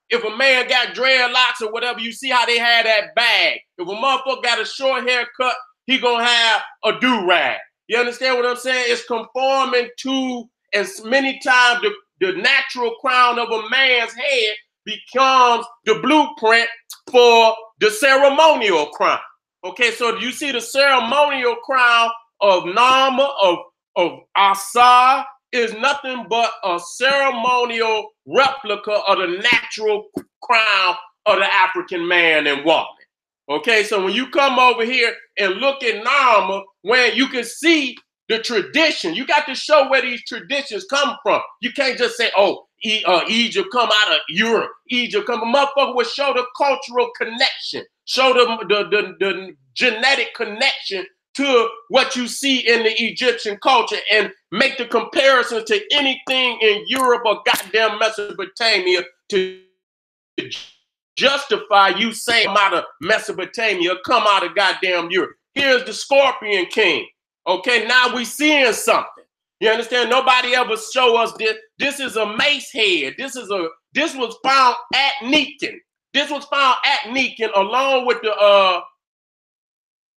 S1: If a man got dreadlocks or whatever, you see how they had that bag. If a motherfucker got a short haircut, he gonna have a do rag. You understand what I'm saying? It's conforming to as many times the, the natural crown of a man's head becomes the blueprint for the ceremonial crown. Okay, so you see the ceremonial crown of Narmer, of, of Asa, is nothing but a ceremonial replica of the natural crown of the African man and woman. Okay, so when you come over here and look at Narmer, when you can see the tradition, you got to show where these traditions come from. You can't just say, "Oh, e- uh, Egypt come out of Europe." Egypt come. A motherfucker will show the cultural connection, show the the, the genetic connection to what you see in the Egyptian culture, and make the comparison to anything in Europe or goddamn Mesopotamia to justify you saying I'm out of Mesopotamia, come out of goddamn Europe. Here's the Scorpion King. Okay, now we seeing something. You understand? Nobody ever show us this. This is a mace head. This is a this was found at Nekin. This was found at Nekin along with the uh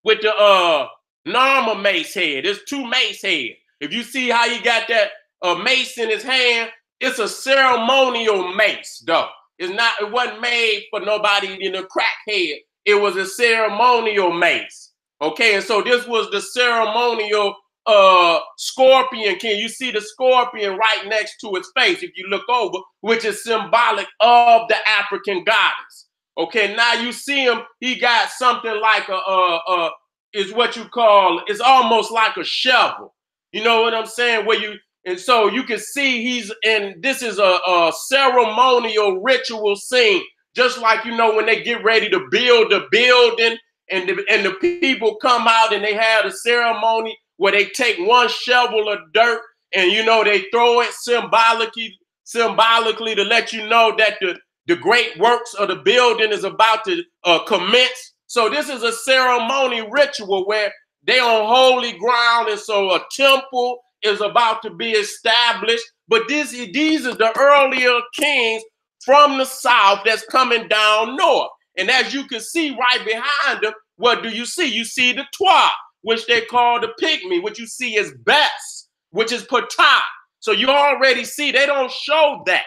S1: with the uh Narmer mace head. There's two mace head. If you see how he got that uh, mace in his hand, it's a ceremonial mace, though. It's not, it wasn't made for nobody in a crackhead. It was a ceremonial mace. Okay, and so this was the ceremonial uh scorpion king. You see the scorpion right next to its face if you look over, which is symbolic of the African goddess. Okay, now you see him, he got something like a uh uh is what you call it's almost like a shovel. You know what I'm saying? Where you and so you can see he's in this is a, a ceremonial ritual scene, just like you know when they get ready to build a building and the, and the people come out and they have a ceremony where they take one shovel of dirt and you know they throw it symbolically symbolically to let you know that the the great works of the building is about to uh, commence. So this is a ceremony ritual where they on holy ground, and so a temple is about to be established. But this, these are the earlier kings from the south that's coming down north. And as you can see right behind them, what do you see? You see the Twa, which they call the pygmy, which you see is Bes, which is Ptah. So you already see they don't show that.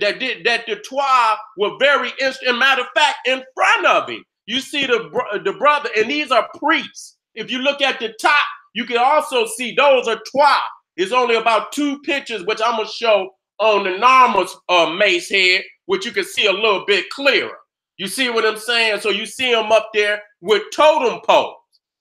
S1: That did that the Twa were very interesting. Matter of fact, in front of him, you see the, the brother, and these are priests. If you look at the top, you can also see those are Twa. It's only about two pictures, which I'm gonna show on the normal uh, mace head, which you can see a little bit clearer. You see what I'm saying? So you see him up there with totem poles.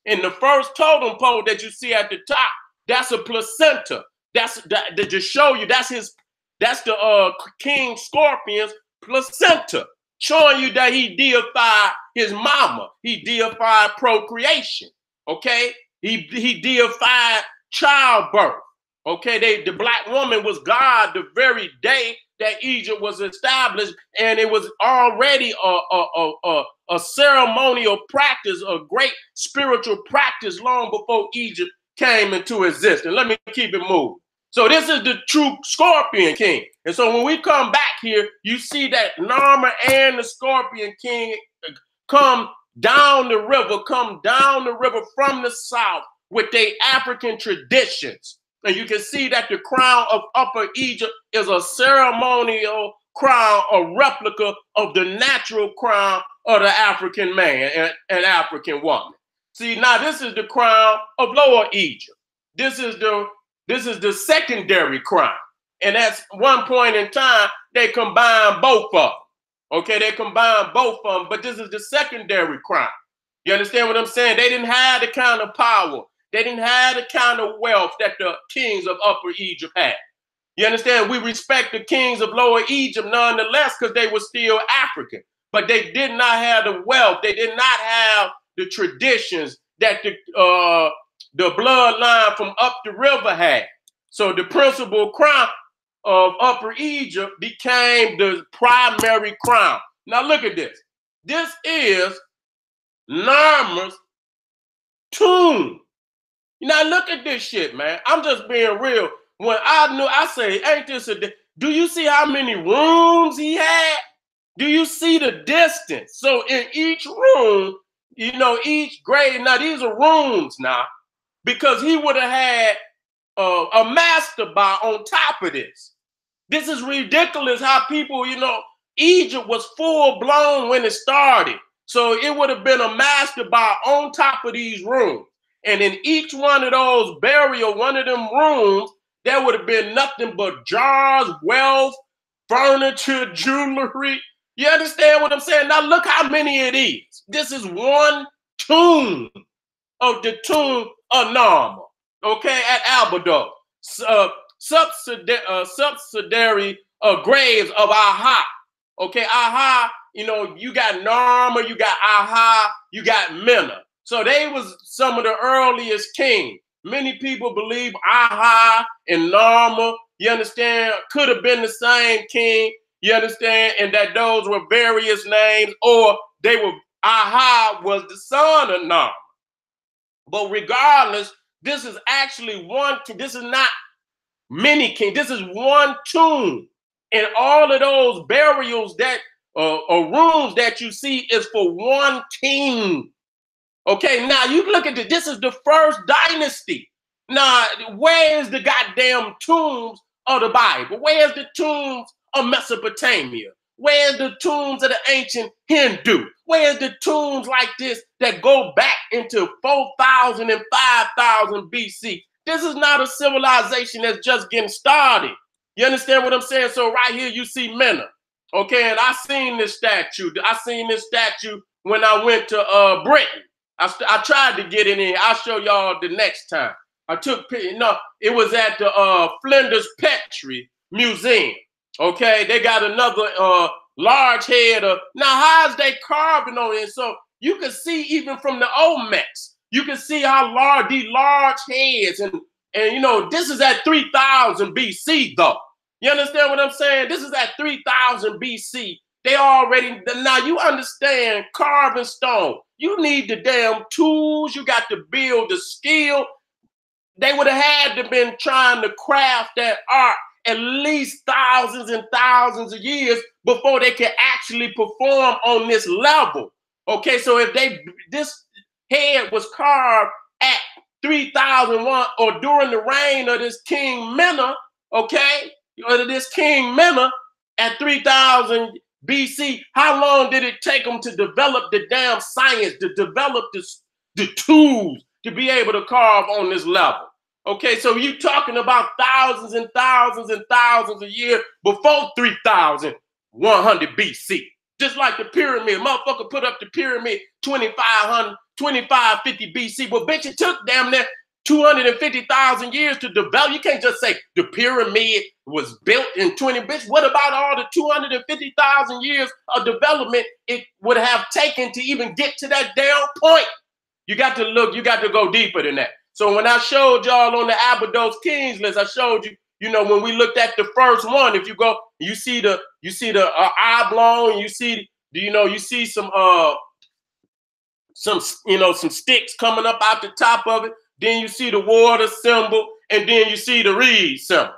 S1: And the first totem pole that you see at the top, that's a placenta. That's that, that just show you that's his that's the uh king scorpion's placenta, showing you that he deified his mama. He deified procreation. Okay, he he deified childbirth. Okay, they the black woman was God the very day that Egypt was established, and it was already a, a, a, a, ceremonial practice, a great spiritual practice long before Egypt came into existence. Let me keep it moving. So this is the true Scorpion King. And so when we come back here, you see that Narmer and the Scorpion King come down the river, come down the river from the south with their African traditions. And you can see that the crown of Upper Egypt is a ceremonial crown, a replica of the natural crown of the African man and, and African woman. See, now this is the crown of Lower Egypt. This is the this is the secondary crown. And at one point in time, they combine both of them. Okay, they combine both of them, but this is the secondary crown. You understand what I'm saying? They didn't have the kind of power, they didn't have the kind of wealth that the kings of Upper Egypt had. You understand? We respect the kings of Lower Egypt nonetheless because they were still African, but they did not have the wealth. They did not have the traditions that the uh, the bloodline from up the river had. So the principal crown of Upper Egypt became the primary crown. Now look at this. This is Narmer's tomb. Now look at this shit, man. I'm just being real. When I knew, I say, ain't this a? Do you see how many rooms he had? Do you see the distance? So in each room, you know, each grade. Now these are rooms now because he would have had uh, a mastaba on top of this. This is ridiculous how people, you know, Egypt was full blown when it started. So it would have been a mastaba on top of these rooms. And in each one of those burial, one of them rooms, there would have been nothing but jars, wealth, furniture, jewelry. You understand what I'm saying? Now look how many it is. This is one tomb of the tomb of Narmer, okay, at Abydos, uh, subsidiary, uh, subsidiary uh, graves of Aha. Okay, Aha, you know, you got Narmer, you got Aha, you got Mena. So they was some of the earliest kings. Many people believe Aha and Narmer, you understand, could have been the same king, you understand, and that those were various names, or they were Aha was the son of Narmer. But regardless, this is actually one, this is not many kings. This is one tomb. And all of those burials that uh, or rooms that you see is for one king. Okay, now you look at it. This is the first dynasty. Now, where is the goddamn tombs of the Bible? Where's the tombs of Mesopotamia? Where's the tombs of the ancient Hindu? Where's the tombs like this that go back into 4,000 and 5,000 BC? This is not a civilization that's just getting started. You understand what I'm saying? So right here you see Mena. Okay, and I seen this statue. I seen this statue when I went to uh Britain. I, I tried to get it in. I'll show y'all the next time. I took no, it was at the uh Flinders Petrie Museum. Okay, they got another uh large head of now how's they carving on it? So you can see even from the Olmecs, you can see how large these large heads and and you know this is at 3000 BC though. You understand what I'm saying? This is at 3000 BC. They already now you understand carving stone. You need the damn tools. You got to build the skill. They would have had to been trying to craft that art at least thousands and thousands of years before they can actually perform on this level. Okay, so if they this head was carved at 3001 or during the reign of this King Mena, okay, or this King Mena at 3000 BC, how long did it take them to develop the damn science, to develop the, the tools to be able to carve on this level? Okay, so you talking about thousands and thousands and thousands a year before 3100 BC. Just like the pyramid. Motherfucker put up the pyramid 2500, 2550 BC. Well, bitch, it took damn near 250,000 years to develop. You can't just say the pyramid was built in 20 bitch. What about all the 250,000 years of development it would have taken to even get to that damn point? You got to look, you got to go deeper than that. So when I showed y'all on the Abydos Kings list, I showed you, you know, when we looked at the first one, if you go, you see the, you see the uh, oblong, you see, do you know, you see some, uh, some, you know, some sticks coming up out the top of it. Then you see the water symbol, and then you see the reed symbol.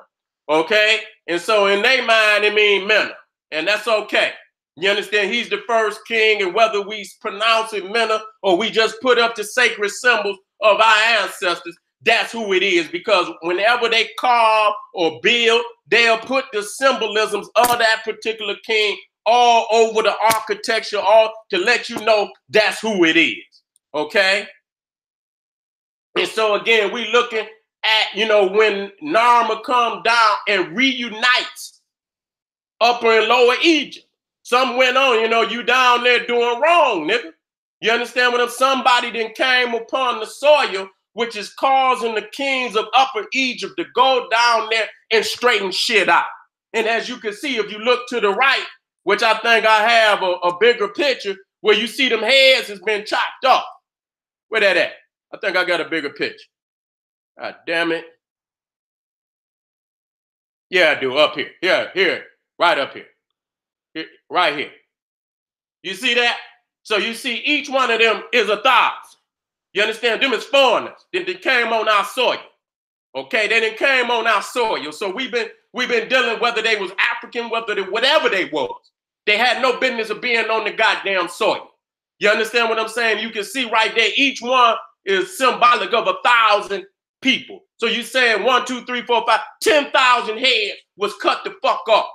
S1: Okay? And so in their mind, it means Mena. And that's okay. You understand? He's the first king, and whether we pronounce it Mena or we just put up the sacred symbols of our ancestors, that's who it is. Because whenever they carve or build, they'll put the symbolisms of that particular king all over the architecture, all to let you know that's who it is. Okay. And so again, we looking at you know when Narmer come down and reunites Upper and Lower Egypt. Some went on, you know, you down there doing wrong, nigga. You understand what I'm? Somebody then came upon the soil, which is causing the kings of Upper Egypt to go down there and straighten shit out. And as you can see, if you look to the right, which I think I have a, a bigger picture, where you see them heads has been chopped off. Where that at? I think I got a bigger picture. God damn it. Yeah, I do. Up here. Yeah, here. Right up here. here. Right here. You see that? So you see each one of them is a thousand. You understand? Them is foreigners. Then they came on our soil. Okay, they didn't came on our soil. So we've been we've been dealing whether they was African, whether they whatever they was. They had no business of being on the goddamn soil. You understand what I'm saying? You can see right there, each one is symbolic of a thousand people. So you saying one, two, three, four, five, ten thousand heads was cut the fuck off.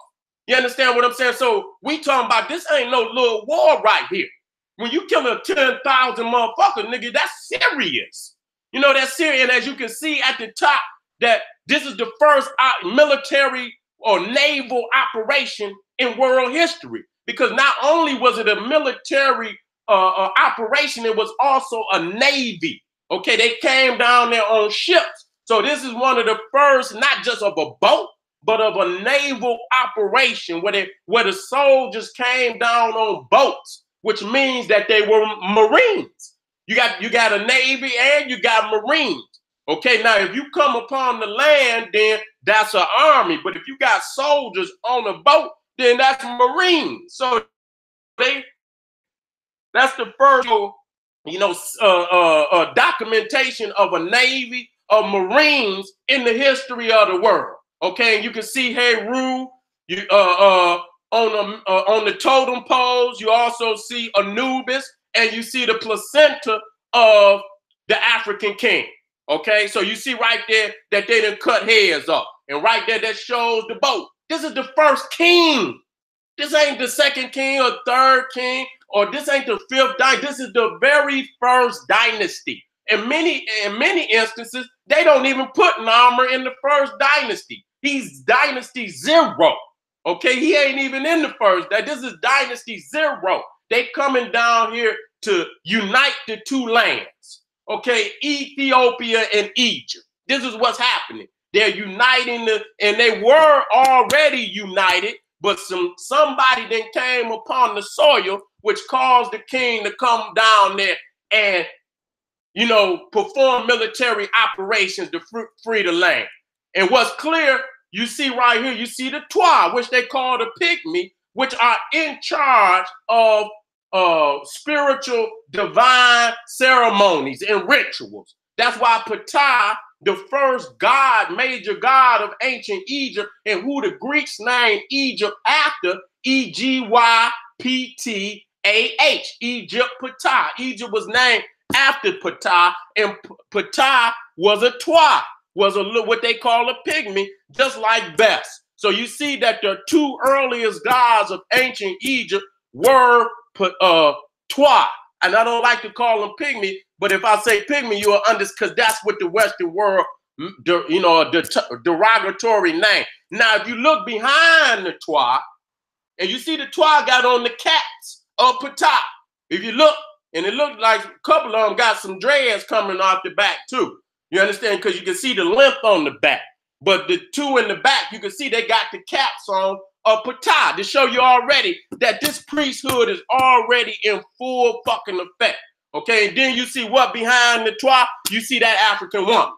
S1: You understand what I'm saying? So we talking about this ain't no little war right here. When you kill a 10,000 motherfucker, nigga, that's serious. You know, that's serious. And as you can see at the top, that this is the first military or naval operation in world history. Because not only was it a military uh, uh, operation, it was also a navy. Okay, they came down there on ships. So this is one of the first, not just of a boat, but of a naval operation where they where the soldiers came down on boats, which means that they were Marines. You got you got a navy and you got Marines. Okay, now if you come upon the land, then that's an army. But if you got soldiers on a boat, then that's Marines. So they that's the first, you know, uh, uh, uh, documentation of a navy of Marines in the history of the world. Okay, and you can see Heru, you uh uh on the uh, on the totem poles. You also see Anubis, and you see the placenta of the African king. Okay, so you see right there that they didn't cut heads off, and right there that shows the boat. This is the first king. This ain't the second king or third king, or this ain't the fifth dynasty. This is the very first dynasty. In many in many instances, they don't even put Narmer in the first dynasty. He's dynasty zero. Okay, he ain't even in the first. That this is dynasty zero. They coming down here to unite the two lands. Okay, Ethiopia and Egypt. This is what's happening. They're uniting the, and they were already united, but some somebody then came upon the soil, which caused the king to come down there and you know perform military operations to free the land. And what's clear you see right here, you see the Twa, which they call the Pygmy, which are in charge of uh, spiritual divine ceremonies and rituals. That's why Ptah, the first god, major god of ancient Egypt, and who the Greeks named Egypt after, E G Y P T A H, Egypt Ptah. Egypt was named after Ptah, and Ptah was a Twa was a what they call a pygmy, just like Bes. So you see that the two earliest gods of ancient Egypt were uh, Twa. And I don't like to call them pygmy, but if I say pygmy, you'll understand because that's what the Western world, you know, the derogatory name. Now, if you look behind the Twa, and you see the Twa got on the caps of top. If you look, and it looked like a couple of them got some dreads coming off the back too. You understand? Because you can see the length on the back. But the two in the back, you can see they got the caps on of Ptah to show you already that this priesthood is already in full fucking effect. Okay, and then you see what behind the twa, you see that African woman.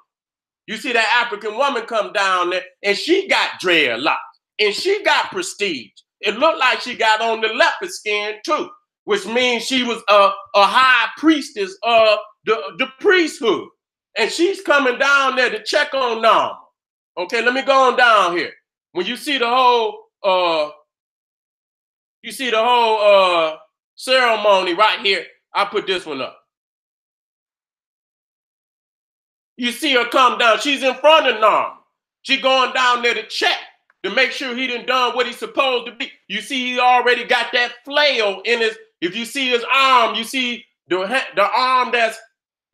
S1: You see that African woman come down there and she got dreadlocks and she got prestige. It looked like she got on the leopard skin too, which means she was a, a high priestess of the, the priesthood. and she's coming down there to check on Narmer. Okay, let me go on down here. When you see the whole uh you see the whole uh ceremony right here, I put this one up. You see her come down. She's in front of Narmer. She going down there to check to make sure he didn't done what he's supposed to be. You see, he already got that flail in his. If you see his arm, you see the the arm that's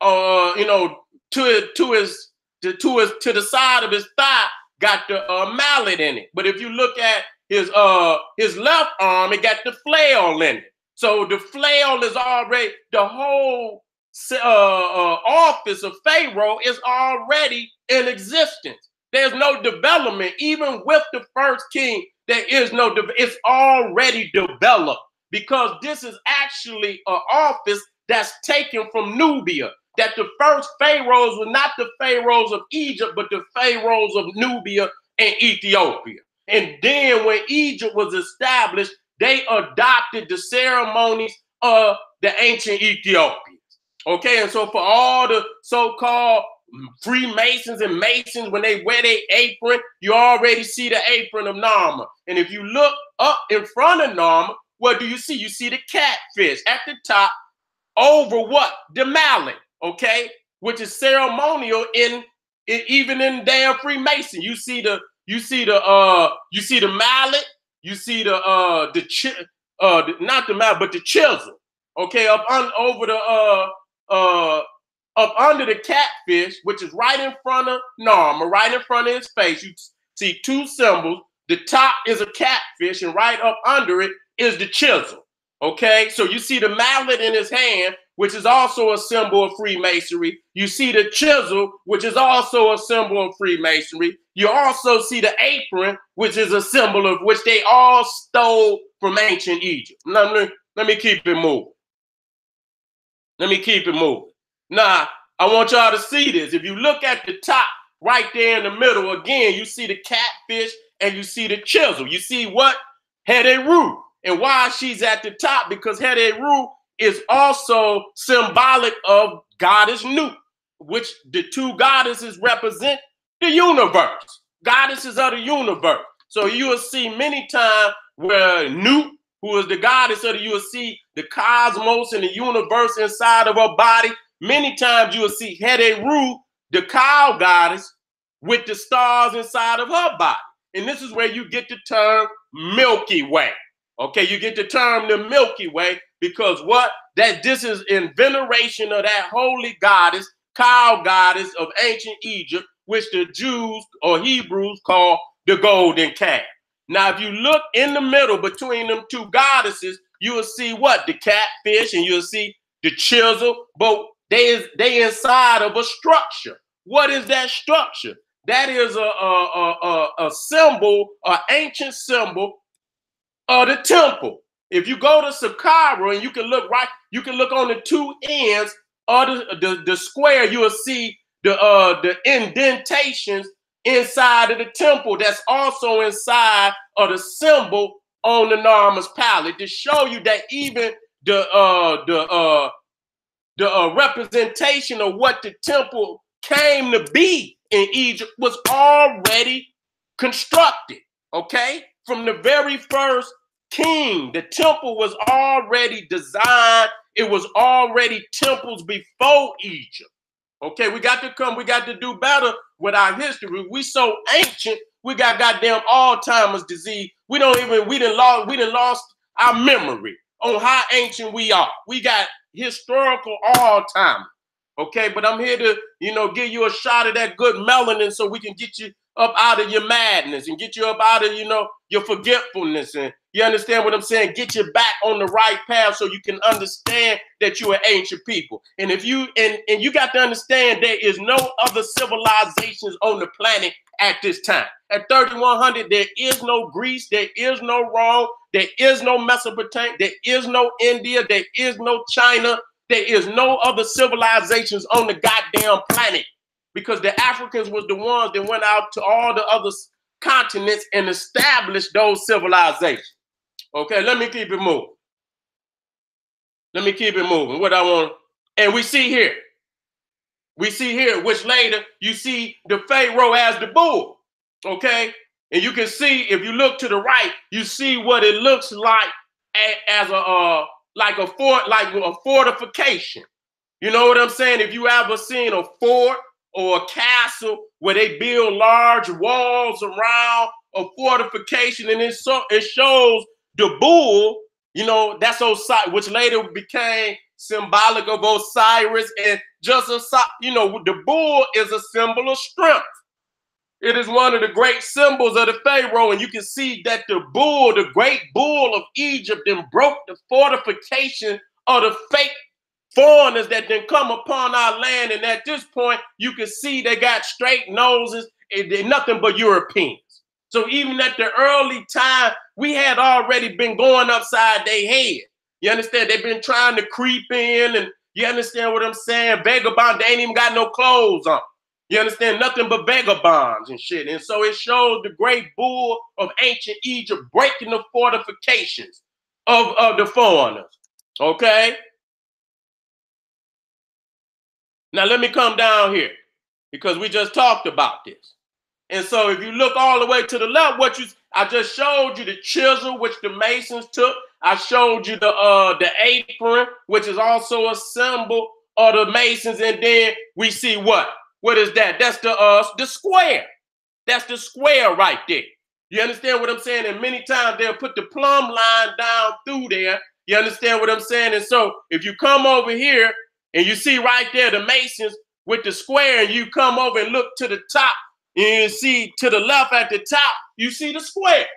S1: uh you know to to his to, to his to the side of his thigh got the uh, mallet in it. But if you look at his uh his left arm, it got the flail in it. So the flail is already the whole uh, uh, office of Pharaoh is already in existence. There's no development, even with the first king. There is no. It's already developed because this is actually an office that's taken from Nubia. That the first pharaohs were not the pharaohs of Egypt, but the pharaohs of Nubia and Ethiopia. And then when Egypt was established, they adopted the ceremonies of the ancient Ethiopians. Okay, and so for all the so-called Freemasons and Masons, when they wear their apron, you already see the apron of Narmer. And if you look up in front of Narmer, what do you see? You see the catfish at the top over what? The mallet, okay? Which is ceremonial in, in even in damn Freemason. You see the you see the uh you see the mallet, you see the uh the chi- uh the, not the mallet, but the chisel, okay, up on over the uh uh up under the catfish, which is right in front of Narmer, right in front of his face. You see two symbols. The top is a catfish, and right up under it is the chisel. Okay, so you see the mallet in his hand, which is also a symbol of Freemasonry. You see the chisel, which is also a symbol of Freemasonry. You also see the apron, which is a symbol of which they all stole from ancient Egypt. Let me, let me keep it moving. Let me keep it moving. Now, I want y'all to see this. If you look at the top, right there in the middle, again, you see the catfish and you see the chisel. You see what? Heru. And why she's at the top? Because Heru is also symbolic of goddess Nut, which the two goddesses represent the universe, goddesses of the universe. So you will see many times where Nut, who is the goddess of the, you will see the cosmos and the universe inside of her body. Many times you will see Heru, the cow goddess, with the stars inside of her body. And this is where you get the term Milky Way. Okay, you get the term the Milky Way because what? That this is in veneration of that holy goddess, cow goddess of ancient Egypt, which the Jews or Hebrews call the golden calf. Now, if you look in the middle between them two goddesses, you will see what? The catfish and you'll see the chisel, but they is they inside of a structure. What is that structure? That is a, a, a, a symbol, an ancient symbol of the temple. If you go to Saqqara and you can look right, you can look on the two ends of the, the, the square, you will see the uh the indentations inside of the temple that's also inside of the symbol on the Narmer's palette to show you that even the uh the uh the uh, representation of what the temple came to be in Egypt was already constructed. Okay, from the very first king, the temple was already designed. It was already temples before Egypt. Okay, we got to come. We got to do better with our history. We so ancient. We got goddamn Alzheimer's disease. We don't even. We didn't lost. We didn't lost our memory on how ancient we are. We got historical all time. Okay, but I'm here to, you know, give you a shot of that good melanin so we can get you up out of your madness and get you up out of, you know, your forgetfulness. And you understand what I'm saying? Get your back on the right path so you can understand that you're ancient people. And if you and, and you got to understand there is no other civilizations on the planet at this time. At 3100, there is no Greece, there is no Rome, there is no Mesopotamia. There is no India. There is no China. There is no other civilizations on the goddamn planet because the Africans was the ones that went out to all the other continents and established those civilizations. Okay, let me keep it moving. Let me keep it moving. What I want, and we see here, We see here, which later you see the Pharaoh as the bull. Okay. And you can see if you look to the right, you see what it looks like as a uh, like a fort, like a fortification. You know what I'm saying? If you ever seen a fort or a castle where they build large walls around a fortification, and it so it shows the bull. You know that's Osiris, which later became symbolic of Osiris, and just a you know the bull is a symbol of strength. It is one of the great symbols of the Pharaoh, and you can see that the bull, the great bull of Egypt, then broke the fortification of the fake foreigners that then come upon our land. And at this point, you can see they got straight noses and they're nothing but Europeans. So even at the early time, we had already been going upside their head. You understand? They've been trying to creep in, and you understand what I'm saying? Vagabond, they ain't even got no clothes on. You understand? Nothing but vagabonds and shit. And so it showed the great bull of ancient Egypt breaking the fortifications of, of the foreigners. Okay? Now let me come down here because we just talked about this. And so if you look all the way to the left, what you I just showed you the chisel which the masons took. I showed you the uh the apron, which is also a symbol of the masons, and then we see what what is that? That's the uh the square. That's the square right there. You understand what I'm saying? And many times they'll put the plumb line down through there. You understand what I'm saying? And so if you come over here and you see right there the masons with the square, and you come over and look to the top, and you see to the left at the top, you see the square.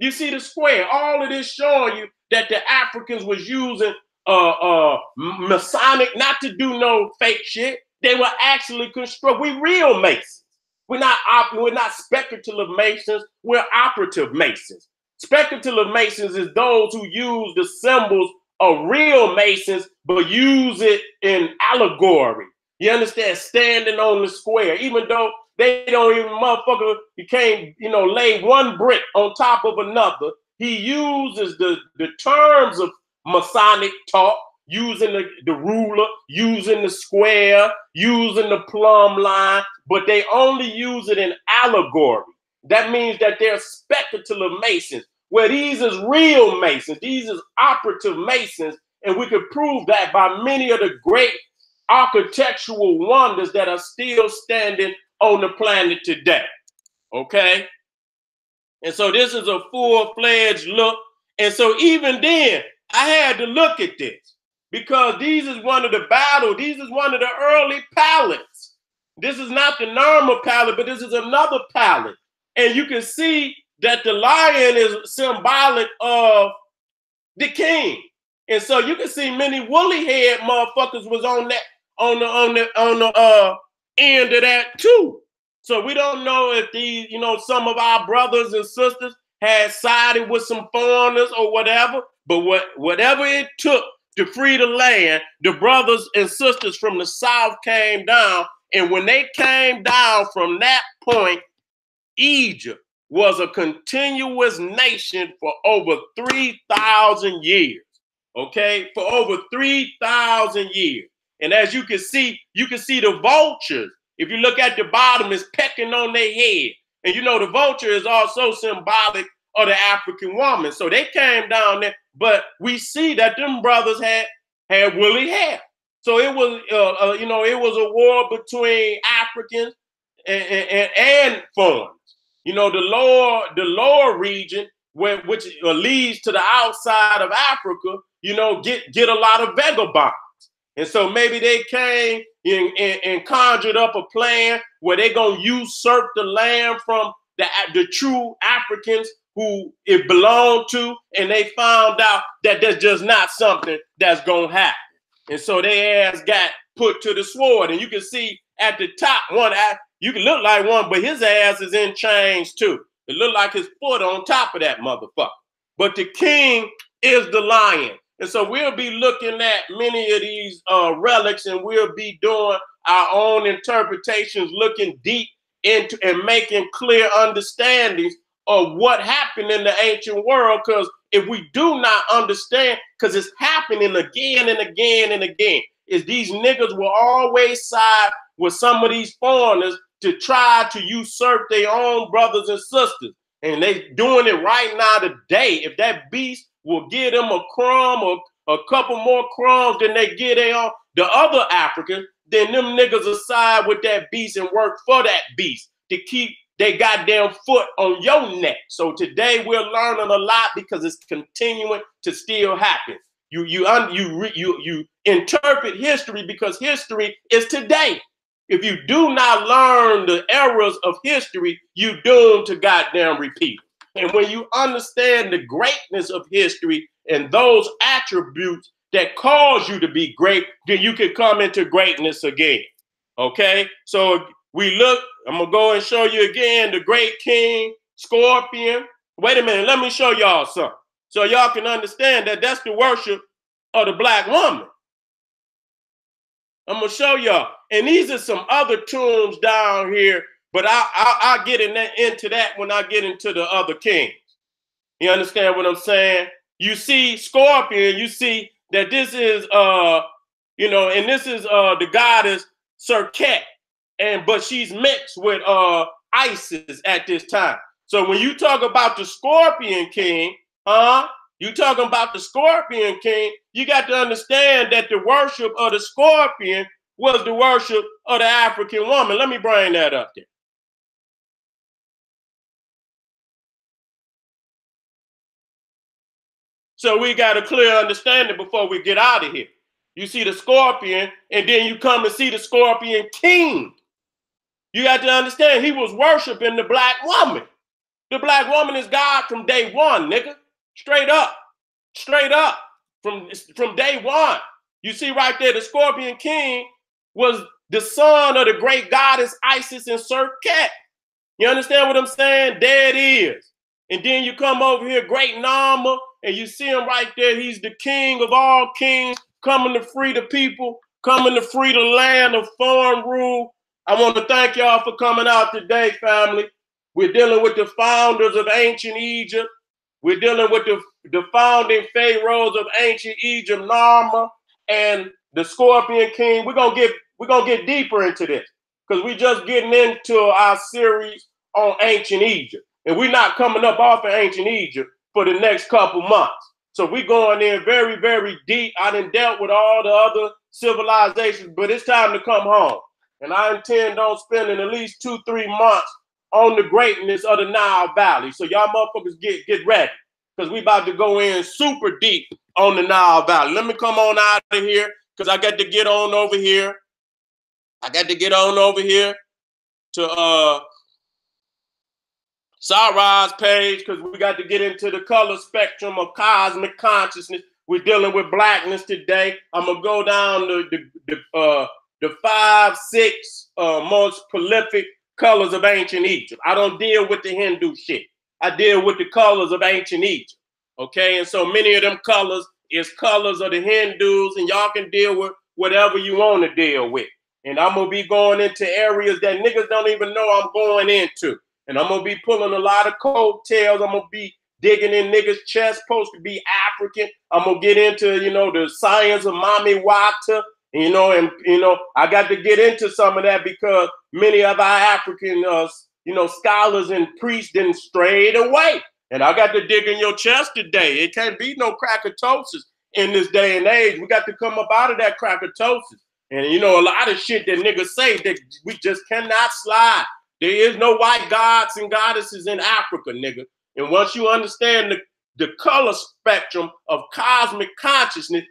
S1: You see the square. All of this showing you that the Africans was using uh uh Masonic, not to do no fake shit. They were actually construct. We real masons. We're not op- we're not speculative masons. We're operative masons. Speculative masons is those who use the symbols of real masons, but use it in allegory. You understand? Standing on the square, even though they don't even motherfucker. You can't you know lay one brick on top of another. He uses the the terms of Masonic talk using the, the ruler, using the square, using the plumb line, but they only use it in allegory. That means that they're speculative masons, where these is real masons, these is operative masons, and we could prove that by many of the great architectural wonders that are still standing on the planet today. Okay? And so this is a full-fledged look. And so even then, I had to look at this because these is one of the battle. These is one of the early palettes. This is not the normal palette, but this is another palette. And you can see that the lion is symbolic of the king. And so you can see many woolly head motherfuckers was on that on the on the on the uh end of that too. So we don't know if these, you know, some of our brothers and sisters had sided with some foreigners or whatever. But what whatever it took to free the land, the brothers and sisters from the south came down. And when they came down from that point, Egypt was a continuous nation for over 3,000 years. Okay, for over 3,000 years. And as you can see, you can see the vultures. If you look at the bottom, is pecking on their head. And you know, the vulture is also symbolic of the African woman. So they came down there but we see that them brothers had had woolly hair. So it was, uh, uh, you know, it was a war between Africans and, and, and. You know, the lower the lower region, where, which uh, leads to the outside of Africa, you know, get get a lot of vagabonds. And so maybe they came and, and, and conjured up a plan where they're gonna usurp the land from the the true Africans who it belonged to, and they found out that that's just not something that's gonna happen. And so they ass got put to the sword. And you can see at the top, one you can look like one, but his ass is in chains too. It looked like his foot on top of that motherfucker. But the king is the lion. And so we'll be looking at many of these uh, relics and we'll be doing our own interpretations, looking deep into and making clear understandings of what happened in the ancient world. Because if we do not understand, because it's happening again and again and again, is these niggas will always side with some of these foreigners to try to usurp their own brothers and sisters. And they doing it right now today. If that beast will give them a crumb or a couple more crumbs than they get on the other Africans, then them niggas aside with that beast and work for that beast to keep their goddamn foot on your neck. So today we're learning a lot because it's continuing to still happen. You you un, you re, you you interpret history because history is today. If you do not learn the errors of history, you doomed to goddamn repeat. And when you understand the greatness of history and those attributes that cause you to be great, then you can come into greatness again. Okay? So we look, I'm gonna go and show you again the great king, scorpion. Wait a minute, let me show y'all something. So y'all can understand that that's the worship of the black woman. I'm gonna show y'all. And these are some other tombs down here, but I, I, I'll get in that, into that when I get into the other kings. You understand what I'm saying? You see Scorpion, you see that this is uh, you know, and this is uh the goddess Serket, and but she's mixed with uh Isis at this time. So when you talk about the Scorpion King, huh? You talking about the Scorpion King, you got to understand that the worship of the scorpion was the worship of the African woman. Let me bring that up there. So we got a clear understanding before we get out of here. You see the scorpion, and then you come and see the scorpion king. You got to understand he was worshiping the black woman. The black woman is God from day one, nigga. Straight up. Straight up. From, from day one. You see right there, the scorpion king was the son of the great goddess Isis and Sir Serket. You understand what I'm saying? There it is. And then you come over here, great Narmer, and you see him right there. He's the king of all kings, coming to free the people, coming to free the land of foreign rule. I want to thank y'all for coming out today, family. We're dealing with the founders of ancient Egypt. We're dealing with the, the founding pharaohs of ancient Egypt, Narmer, and the Scorpion King. We're gonna get we're gonna get deeper into this because we're just getting into our series on ancient Egypt, and we're not coming up off of ancient Egypt for the next couple months. So we're going in very, very deep. I didn't dealt with all the other civilizations, but it's time to come home. And I intend on spending at least two, three months on the greatness of the Nile Valley. So y'all motherfuckers get get ready because we about to go in super deep on the Nile Valley. Let me come on out of here because I got to get on over here. I got to get on over here to uh Sara's page because we got to get into the color spectrum of cosmic consciousness. We're dealing with blackness today. I'm gonna go down the the, the uh the five, six uh, most prolific colors of ancient Egypt. I don't deal with the Hindu shit. I deal with the colors of ancient Egypt. Okay, and so many of them colors is colors of the Hindus, and y'all can deal with whatever you want to deal with. And I'm gonna be going into areas that niggas don't even know I'm going into. And I'm gonna be pulling a lot of coattails. I'm gonna be digging in niggas' chest, supposed to be African. I'm gonna get into, you know, the science of Mami Wata, you know, and you know, I got to get into some of that because many of our African, uh, you know, scholars and priests didn't strayed away. And I got to dig in your chest today. It can't be no crackatosis in this day and age. We got to come up out of that crackatosis. And you know, a lot of shit that niggas say that we just cannot slide. There is no white gods and goddesses in Africa, nigga. And once you understand the, the color spectrum of cosmic consciousness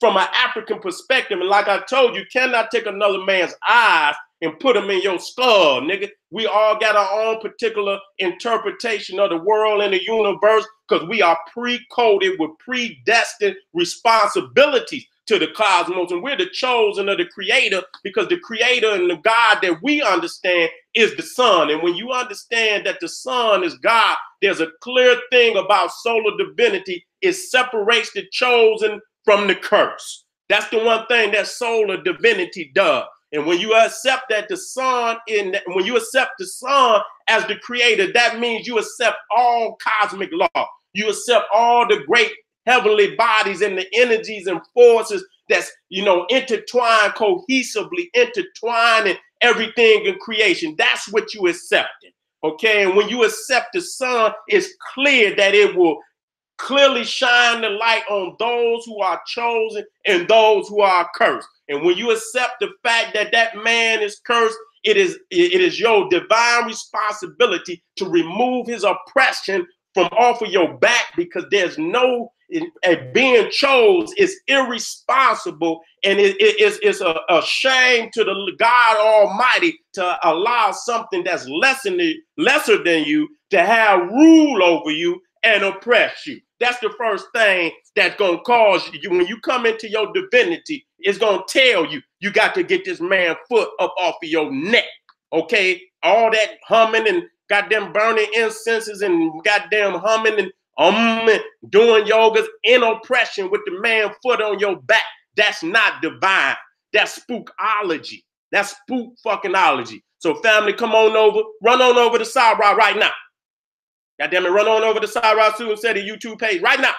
S1: from an African perspective, and like I told you, cannot take another man's eyes and put them in your skull, nigga. We all got our own particular interpretation of the world and the universe because we are pre-coded with predestined responsibilities to the cosmos, and we're the chosen of the creator because the creator and the God that we understand is the sun. And when you understand that the sun is God, there's a clear thing about solar divinity. It separates the chosen from the curse. That's the one thing that solar divinity does. And when you accept that the Son in when you accept the Son as the creator, that means you accept all cosmic law. You accept all the great heavenly bodies and the energies and forces that's you know intertwined cohesively, intertwining everything in creation. That's what you accepting. Okay. And when you accept the sun, it's clear that it will clearly shine the light on those who are chosen and those who are cursed. And when you accept the fact that that man is cursed, it is it is your divine responsibility to remove his oppression from off of your back because there's no being chose is irresponsible and it is it, a, a, shame to the God Almighty to allow something that's lesser than, lesser than you to have rule over you and oppress you. That's the first thing that's gonna cause you when you come into your divinity. It's gonna tell you you got to get this man foot up off of your neck. Okay, all that humming and goddamn burning incenses and goddamn humming and um doing yogas in oppression with the man foot on your back. That's not divine. That's spookology. That's spook fuckingology. So family, come on over, run on over to Sara right now. God damn it, run on over to Sara Suten Seti YouTube page right now.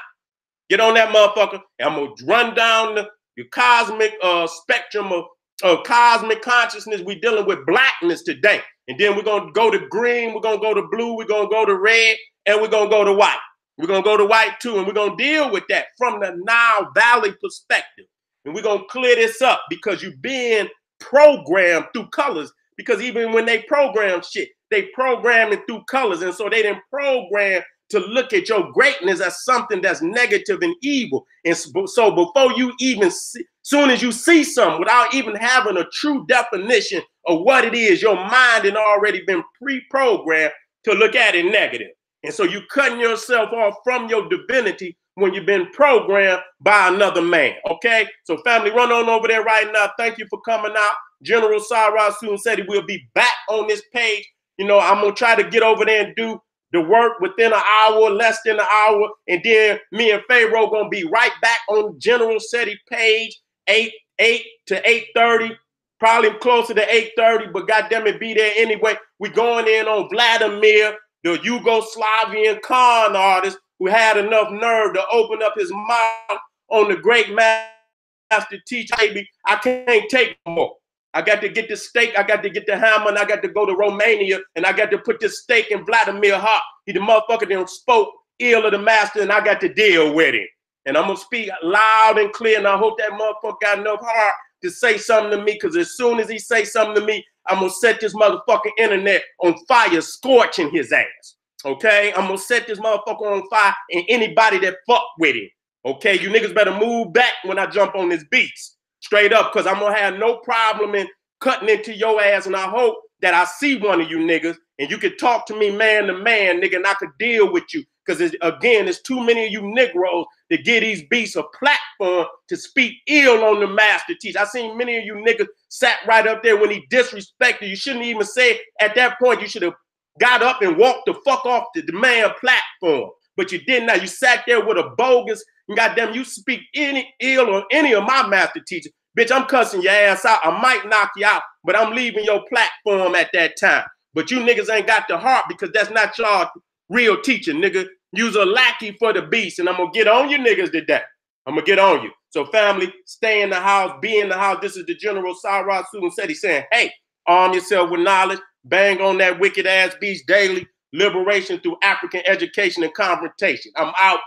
S1: Get on that motherfucker. And I'm gonna run down the, the cosmic uh, spectrum of, of cosmic consciousness. we dealing with blackness today. And then we're gonna go to green, we're gonna go to blue, we're gonna go to red, and we're gonna go to white. We're gonna go to white too, and we're gonna deal with that from the Nile Valley perspective. And we're gonna clear this up because you've been programmed through colors. Because even when they program shit, they program it through colors. And so they didn't program to look at your greatness as something that's negative and evil. And so before you even see, soon as you see something without even having a true definition of what it is, your mind had already been pre-programmed to look at it negative. And so you're cutting yourself off from your divinity when you've been programmed by another man. Okay. So family, run on over there right now. Thank you for coming out. General Sara Suten Seti will be back on this page. You know, I'm gonna try to get over there and do the work within an hour, less than an hour, and then me and Pharaoh gonna be right back on General SETI page, 8, 8 to 8:30, probably closer to 8:30, but goddamn it, be there anyway. We going in on Vladimir the Yugoslavian con artist who had enough nerve to open up his mouth on the great master teacher. Baby, I can't take more. I got to get the stake, I got to get the hammer, and I got to go to Romania, and I got to put this stake in Vladimir Hot. He the motherfucker then spoke ill of the master, and I got to deal with him. And I'm gonna speak loud and clear, and I hope that motherfucker got enough heart to say something to me, because as soon as he say something to me, I'm gonna set this motherfucking internet on fire, scorching his ass. Okay, I'm gonna set this motherfucker on fire and anybody that fuck with him. Okay, you niggas better move back when I jump on this beats Straight up, because I'm gonna have no problem in cutting into your ass, and I hope that I see one of you niggas and you can talk to me man to man, nigga, and I could deal with you. Because again, there's too many of you Negroes to give these beasts a platform to speak ill on the master teacher. I seen many of you niggas sat right up there when he disrespected. You shouldn't even say at that point, you should have got up and walked the fuck off the demand platform. But you did not. You sat there with a bogus, and goddamn, you speak any ill on any of my master teachers. Bitch, I'm cussing your ass out. I might knock you out, but I'm leaving your platform at that time. But you niggas ain't got the heart because that's not y'all real teacher, nigga. Use a lackey for the beast, and I'm gonna get on you niggas today. I'm gonna get on you. So, family, stay in the house, be in the house. This is the General Sara Suten Seti's saying, hey, arm yourself with knowledge, bang on that wicked ass beast daily, liberation through African education and confrontation. I'm out.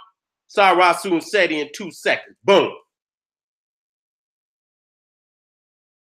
S1: Sarah Susan said in two seconds. Boom.